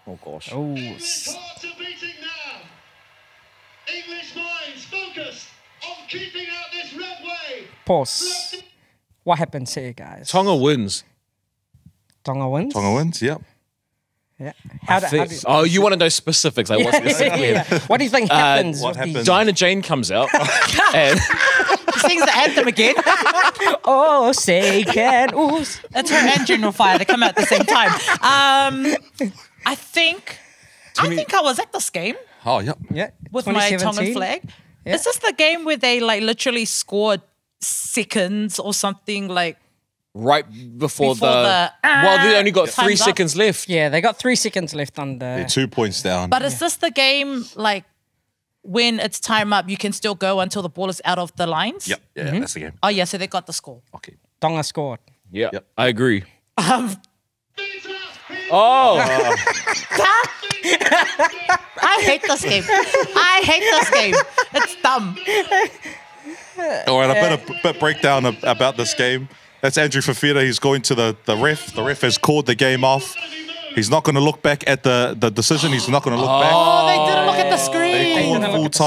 Oh gosh. Oh, Hearts are beating now. English minds focused on keeping out this red wave. pause. What happens here, guys? Tonga wins. Tonga wins. Tonga wins. Yep. Yeah. How, do, how Think- do, oh, you want to know specifics? Like what specifically? yeah. What do you think happens? what happens? these- Dinah Jane comes out, and Sings the anthem again. Oh, say can ooze. It's her and General Fire. They come out at the same time. Um, I think. I think I was at this game Oh, yep. Yeah. with my Tongan 2017. flag. Yeah. Is this the game where they like literally scored seconds or something like? Right before, Before the, the, well, they only got three up. seconds left. Yeah, they got three seconds left on the. They're two points down. But is this the game like when it's time up? You can still go until the ball is out of the lines. yep. Yeah, Mm-hmm. that's the game. Oh yeah, so they got the score. Okay. Tonga scored. Yeah, Yep. I agree. Um, Oh, I hate this game. I hate this game. It's dumb. All right, a bit of bit breakdown about this game. That's Andrew Fifita. He's going to the, the ref. The ref has called the game off. He's not going to look back at the, the decision. He's not going to look back. Oh, they didn't look at the They screen. called full at the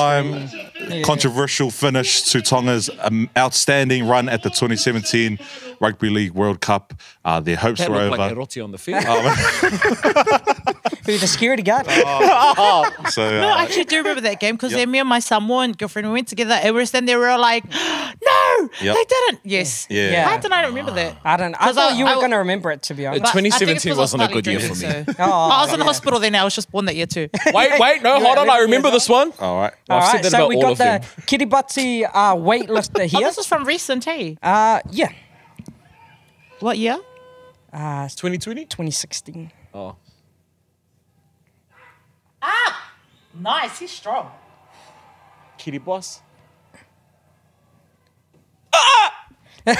time. Controversial finish to Tonga's um, outstanding run at the 2017 Rugby League World Cup. Uh, their hopes that were looked over. like Eroti on the field. Who the security guard? so, No, uh, I actually do remember that game because Yep. me and my Samoan girlfriend we went together. And we were then they were like, "No, Yep. they didn't." Yes. Yeah. Yeah. How did I not remember that? I don't. I 'Cause thought I- you were I- going to remember it. To be honest. But- I think it's 2017 'cause I was wasn't a good year for me. so- Oh, I was in yeah. hospital then. I was just born that year too. wait, wait, no, hold on. I remember this one. all right. All I've said that so about we all got of the them. Kiribati uh, weightlifter Oh, here. this is from recent, hey? uh, yeah, What year? uh, 2020. 2016. Oh, Ah, nice. He's strong. Kitty Boss. Ah!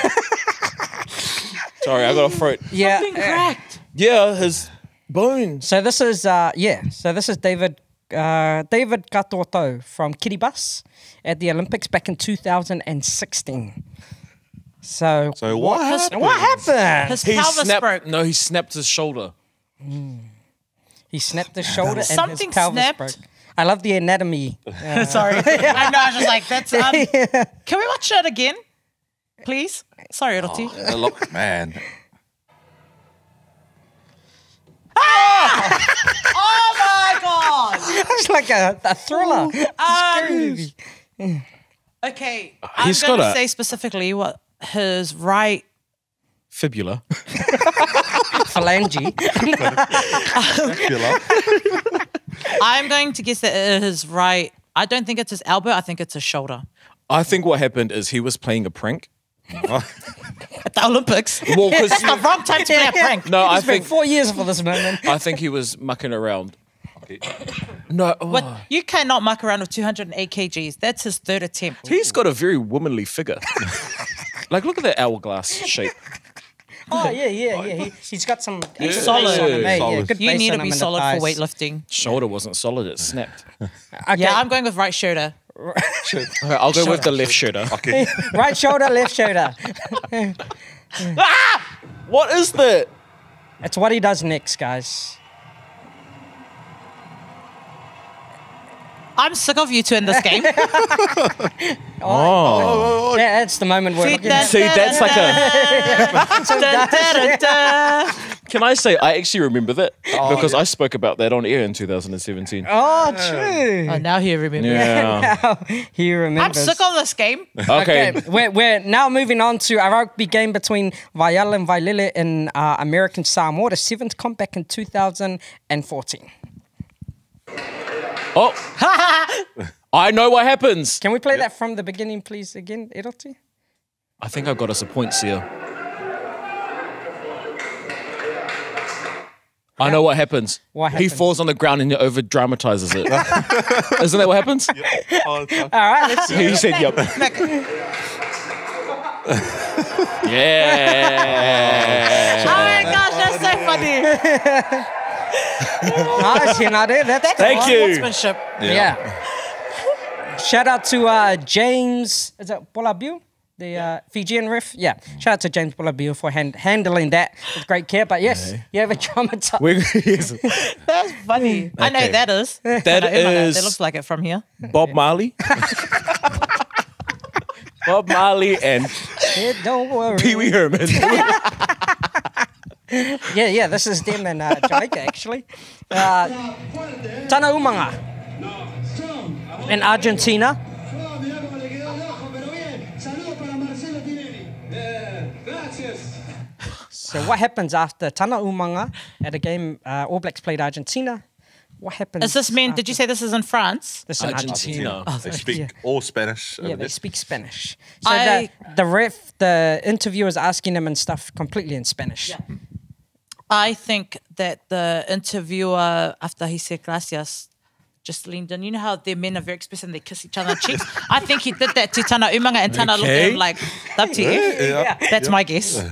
Sorry, I got a throat. Yeah. Being uh, cracked. Yeah, his bones. So this is uh, yeah. So this is David uh, David Katoatau from Kiribati at the Olympics back in 2016. So So what happened? what happened? His He pelvis snapped. broke. No, he snapped his shoulder. He snapped his shoulder and Something his pelvis snapped. broke. I love the anatomy. Uh, Sorry. I know. I was just like, that's. Um, Can we watch it again, please? Sorry, Roti. Uh, look, man. Oh my god. it's like a, a thriller. Scary movie. Okay, I'm He's going to a- say specifically what his right. Fibula. Phalange. I'm going to guess that it is his right. I don't think it's his elbow. I think it's his shoulder. I think what happened is he was playing a prank. At the Olympics. Well, because That's the wrong time to play a prank. no, I It's been think four years for this moment. I think he was mucking around. No, oh. But you cannot muck around with 208 kgs. That's his third attempt. he's got a very womanly figure. like, look at that hourglass shape. Oh yeah, yeah, yeah. He, he's got some. He's base solid. on him, eh? Yeah, Solid. good You need to be solid for weightlifting. Shoulder wasn't solid; it snapped. Okay. Yeah, I'm going with right shoulder. Right. Okay, I'll go with the left shoulder. Okay. right shoulder, left shoulder. ah! What is that? It's what he does next, guys. I'm sick of you two in this game. Oh, Yeah, that's the moment we're See, looking that- at. see, that's like a. Can I say I actually remember that because I spoke about that on air in 2017. Oh, true. Oh, now he remembers. Yeah. he remembers. I'm sick of this game. Okay. Okay, we're, we're now moving on to a rugby game between Vaiala and Vailele in uh, American Samoa, the seventh comp back in 2014. Oh, I know what happens. Can we play that from the beginning, please, again, Eroti? I think I've got us a point, Sia. I know what happens. What happens? He falls on the ground and he over dramatizes it. Isn't that what happens? All right, let's see. He said, "Yep." yeah. Oh my gosh, that's so funny. Nice, Hinade. That's Thank you. Sportsmanship. Yeah. Shout out to uh, James, is it Bolabiu? The uh, Fijian ref? Yeah. Shout out to James Bolabiu for hand- handling that with great care. But yes, you have a traumatized. Yes. That's funny. I know Okay. who that is. That That is looks like it from here. Bob Marley. Bob Marley and Yeah, don't worry. Pee Wee Herman. Yeah, yeah, this is them in uh, Jamaica, actually. Uh, Tana Umaga in Argentina. So what happens after Tana Umaga at a game uh, All Blacks played Argentina? What happens? Is this mean? Did you say this is in France? This is in Argentina. Argentina. They speak yeah. all Spanish. Yeah, they there. speak Spanish. So I- the, the ref, the interviewer is asking them and stuff completely in Spanish. I think that the interviewer, after he said gracias, just leaned in. You know how the men are very expressive and they kiss each other on cheeks? I think he did that to Tana Umaga and Tana looked at him like, love to you. Yeah. That's my guess.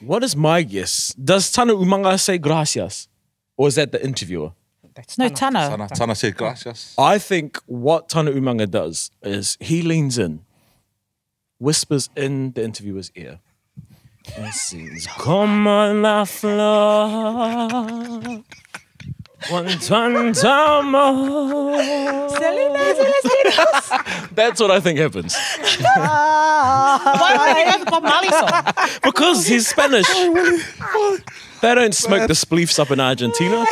What is my guess? Does Tana Umaga say gracias? Or is that the interviewer? That's No, Tana. Tana. Tana, Tana said gracias. I think what Tana Umaga does is he leans in, whispers in the interviewer's ear, and sings, Come on, la flor. One ton more. That's what I think happens. Ah. Why would he have a Bob Marley song? Because he's Spanish. They don't smoke the spleefs up in Argentina.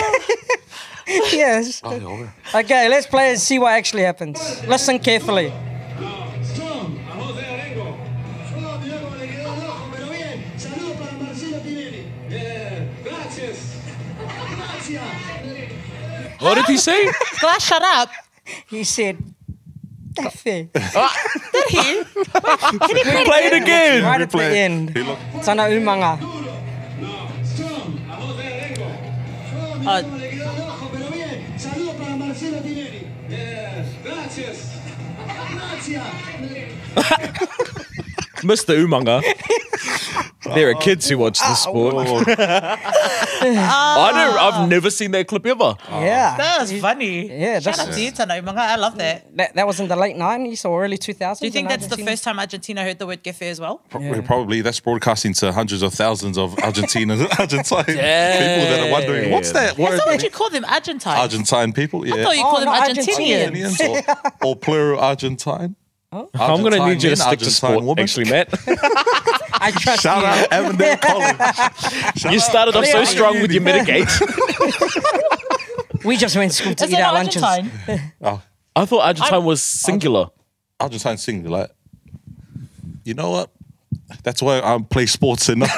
Yes. Okay, let's play and see what actually happens. Listen carefully. What did he say? Glass, shut up. He said, Cafe. Did he? Play it again. Right at the Replay. end. He looked- Tana Umaga. Strong, a José Arengo. Uh, Diego le quedó rojo, pero bien. Saludos para Marcelo Tinelli. Gracias. Gracias. Mr. Umaga. There are kids who watch this oh, sport. I don't, I've never seen that clip ever. Yeah. That was funny. Yeah, Shout that's- out to you, Tana Umaga. I love that. That, that was in the late 90s or early 2000s. Do you think in that's the first time Argentina heard the word gefe as well? Probably, probably that's broadcasting to hundreds of thousands of Argentine Argentine people that are wondering what's that Is word? that what you call them? Argentine? Argentine people, yeah. I thought you Oh, called them Argentinians. Argentinians. Argentinians or, or plural Argentine. I'm going to need you to stick to sport, woman. actually, Matt. I trust Shout you. out Avondale College. You started off so Clearly. strong with your mitigate. We just went to school to Is eat our not lunches. Argentine? Oh, I thought Argentine was singular. Argentine singular. You know what? That's why I play sports and not,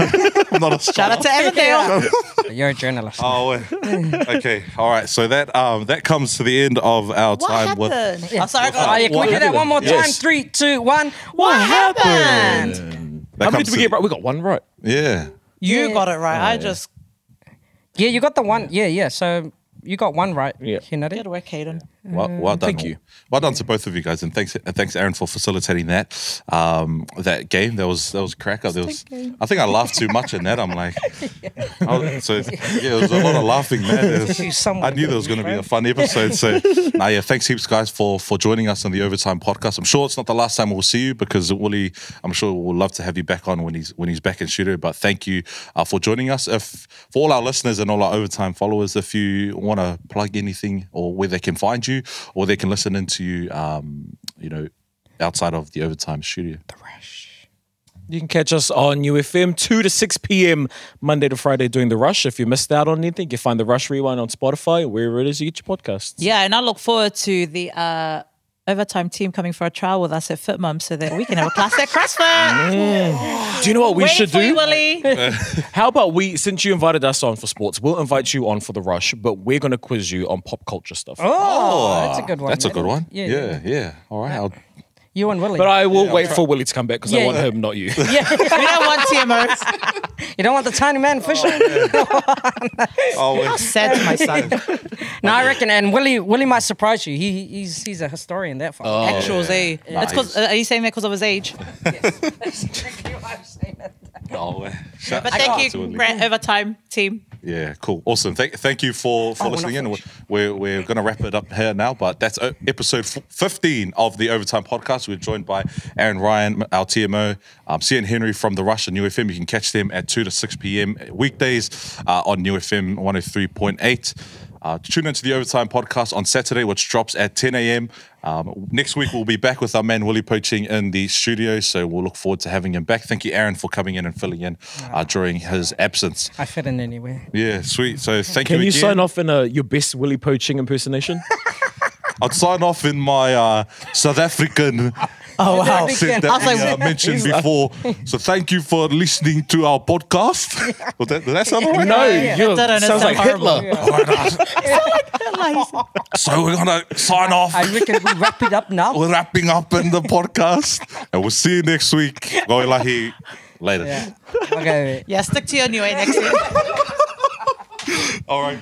I'm not a Shout out to Avondale. You're a journalist. Oh, wait. okay. All right. So that um that comes to the end of our What time with. happened? I'm sorry. Oh, yeah, can What we do that one more time? Yes. Three, two, one. What happened? That How many comes did we to- get right? We got one right. Yeah. You Yeah. got it right. I just Yeah, you got the one. Yeah, yeah. So you got one right. Yeah. Hinari. get away, Caden. Well, well done. thank you. Well done to both of you guys, and thanks, thanks, Aaron, for facilitating that um, that game. That was that was cracker. There was, I think I laughed too much in that. I'm like, oh, so yeah, there was a lot of laughing, man. Was- I knew there was going to be a fun episode. So, nah, yeah, thanks heaps, guys, for for joining us on the Overtime Podcast. I'm sure it's not the last time we'll see you because Willie, I'm sure we'll love to have you back on when he's when he's back in studio. But thank you uh, for joining us. If for all our listeners and all our Overtime followers, if you want to plug anything or where they can find you or they can listen into you, um, you know, outside of the Overtime studio. The Rush. You can catch us on Niu FM 2 to 6 p.m. Monday to Friday doing The Rush. If you missed out on anything, you can find The Rush Rewind on Spotify, wherever it is you get your podcasts. Yeah, and I look forward to the uh, overtime team coming for a trial with us at Fit Mum so that we can have a class at CrossFit. Do you know what we Waiting should for you, do? Willie. How about we, since you invited us on for sports, we'll invite you on for The Rush, but we're going to quiz you on pop culture stuff. Oh, oh, that's a good one. That's a good one. Yeah, Yeah, yeah. yeah. All right. I'll, You and Willie. But I will wait for Willie to come back because I want yeah. him, not you. yeah. we don't want TMOs. you don't want the tiny man fishing? oh, How sad to my son. no, I reckon. And Willie, Willie might surprise you. He, he's he's a historian. That far. Oh. Actuals, eh? That's 'cause- uh, are you saying that because of his age? oh, shout- But shout out thank you, Willie. Brett, overtime team. Yeah, cool, awesome. Thank, thank you for for Oh, we're listening not in. We're we're going to wrap it up here now, but that's uh, episode fifteen of the Overtime Podcast. We're joined by Aaron Ryan, our TMO, um, Cian Henry from the Russian Niu FM. You can catch them at two to six p.m. weekdays uh, on Niu FM one hundred three point eight. Uh, tune into the Overtime Podcast on Saturday, which drops at 10 a.m. Um, next week, we'll be back with our man Willie Poaching in the studio, so we'll look forward to having him back. Thank you, Aaron, for coming in and filling in uh, during his absence. I fit in anywhere. Yeah, sweet. So thank Can you. Can you again. sign off in a, your best Willie Poaching impersonation? I'd sign off in my uh, South African Oh, wow. accent I that was we like, uh, mentioned before. So thank you for listening to our podcast. Was that, did that sound all right? no, yeah. you It didn't, it sounds like sounded horrible. Hitler. So we're gonna sign off. I reckon we wrap it up now. We're wrapping up in the podcast, and we'll see you next week. Going lahi later. Yeah. Okay. Yeah, stick to your new way next week. All right.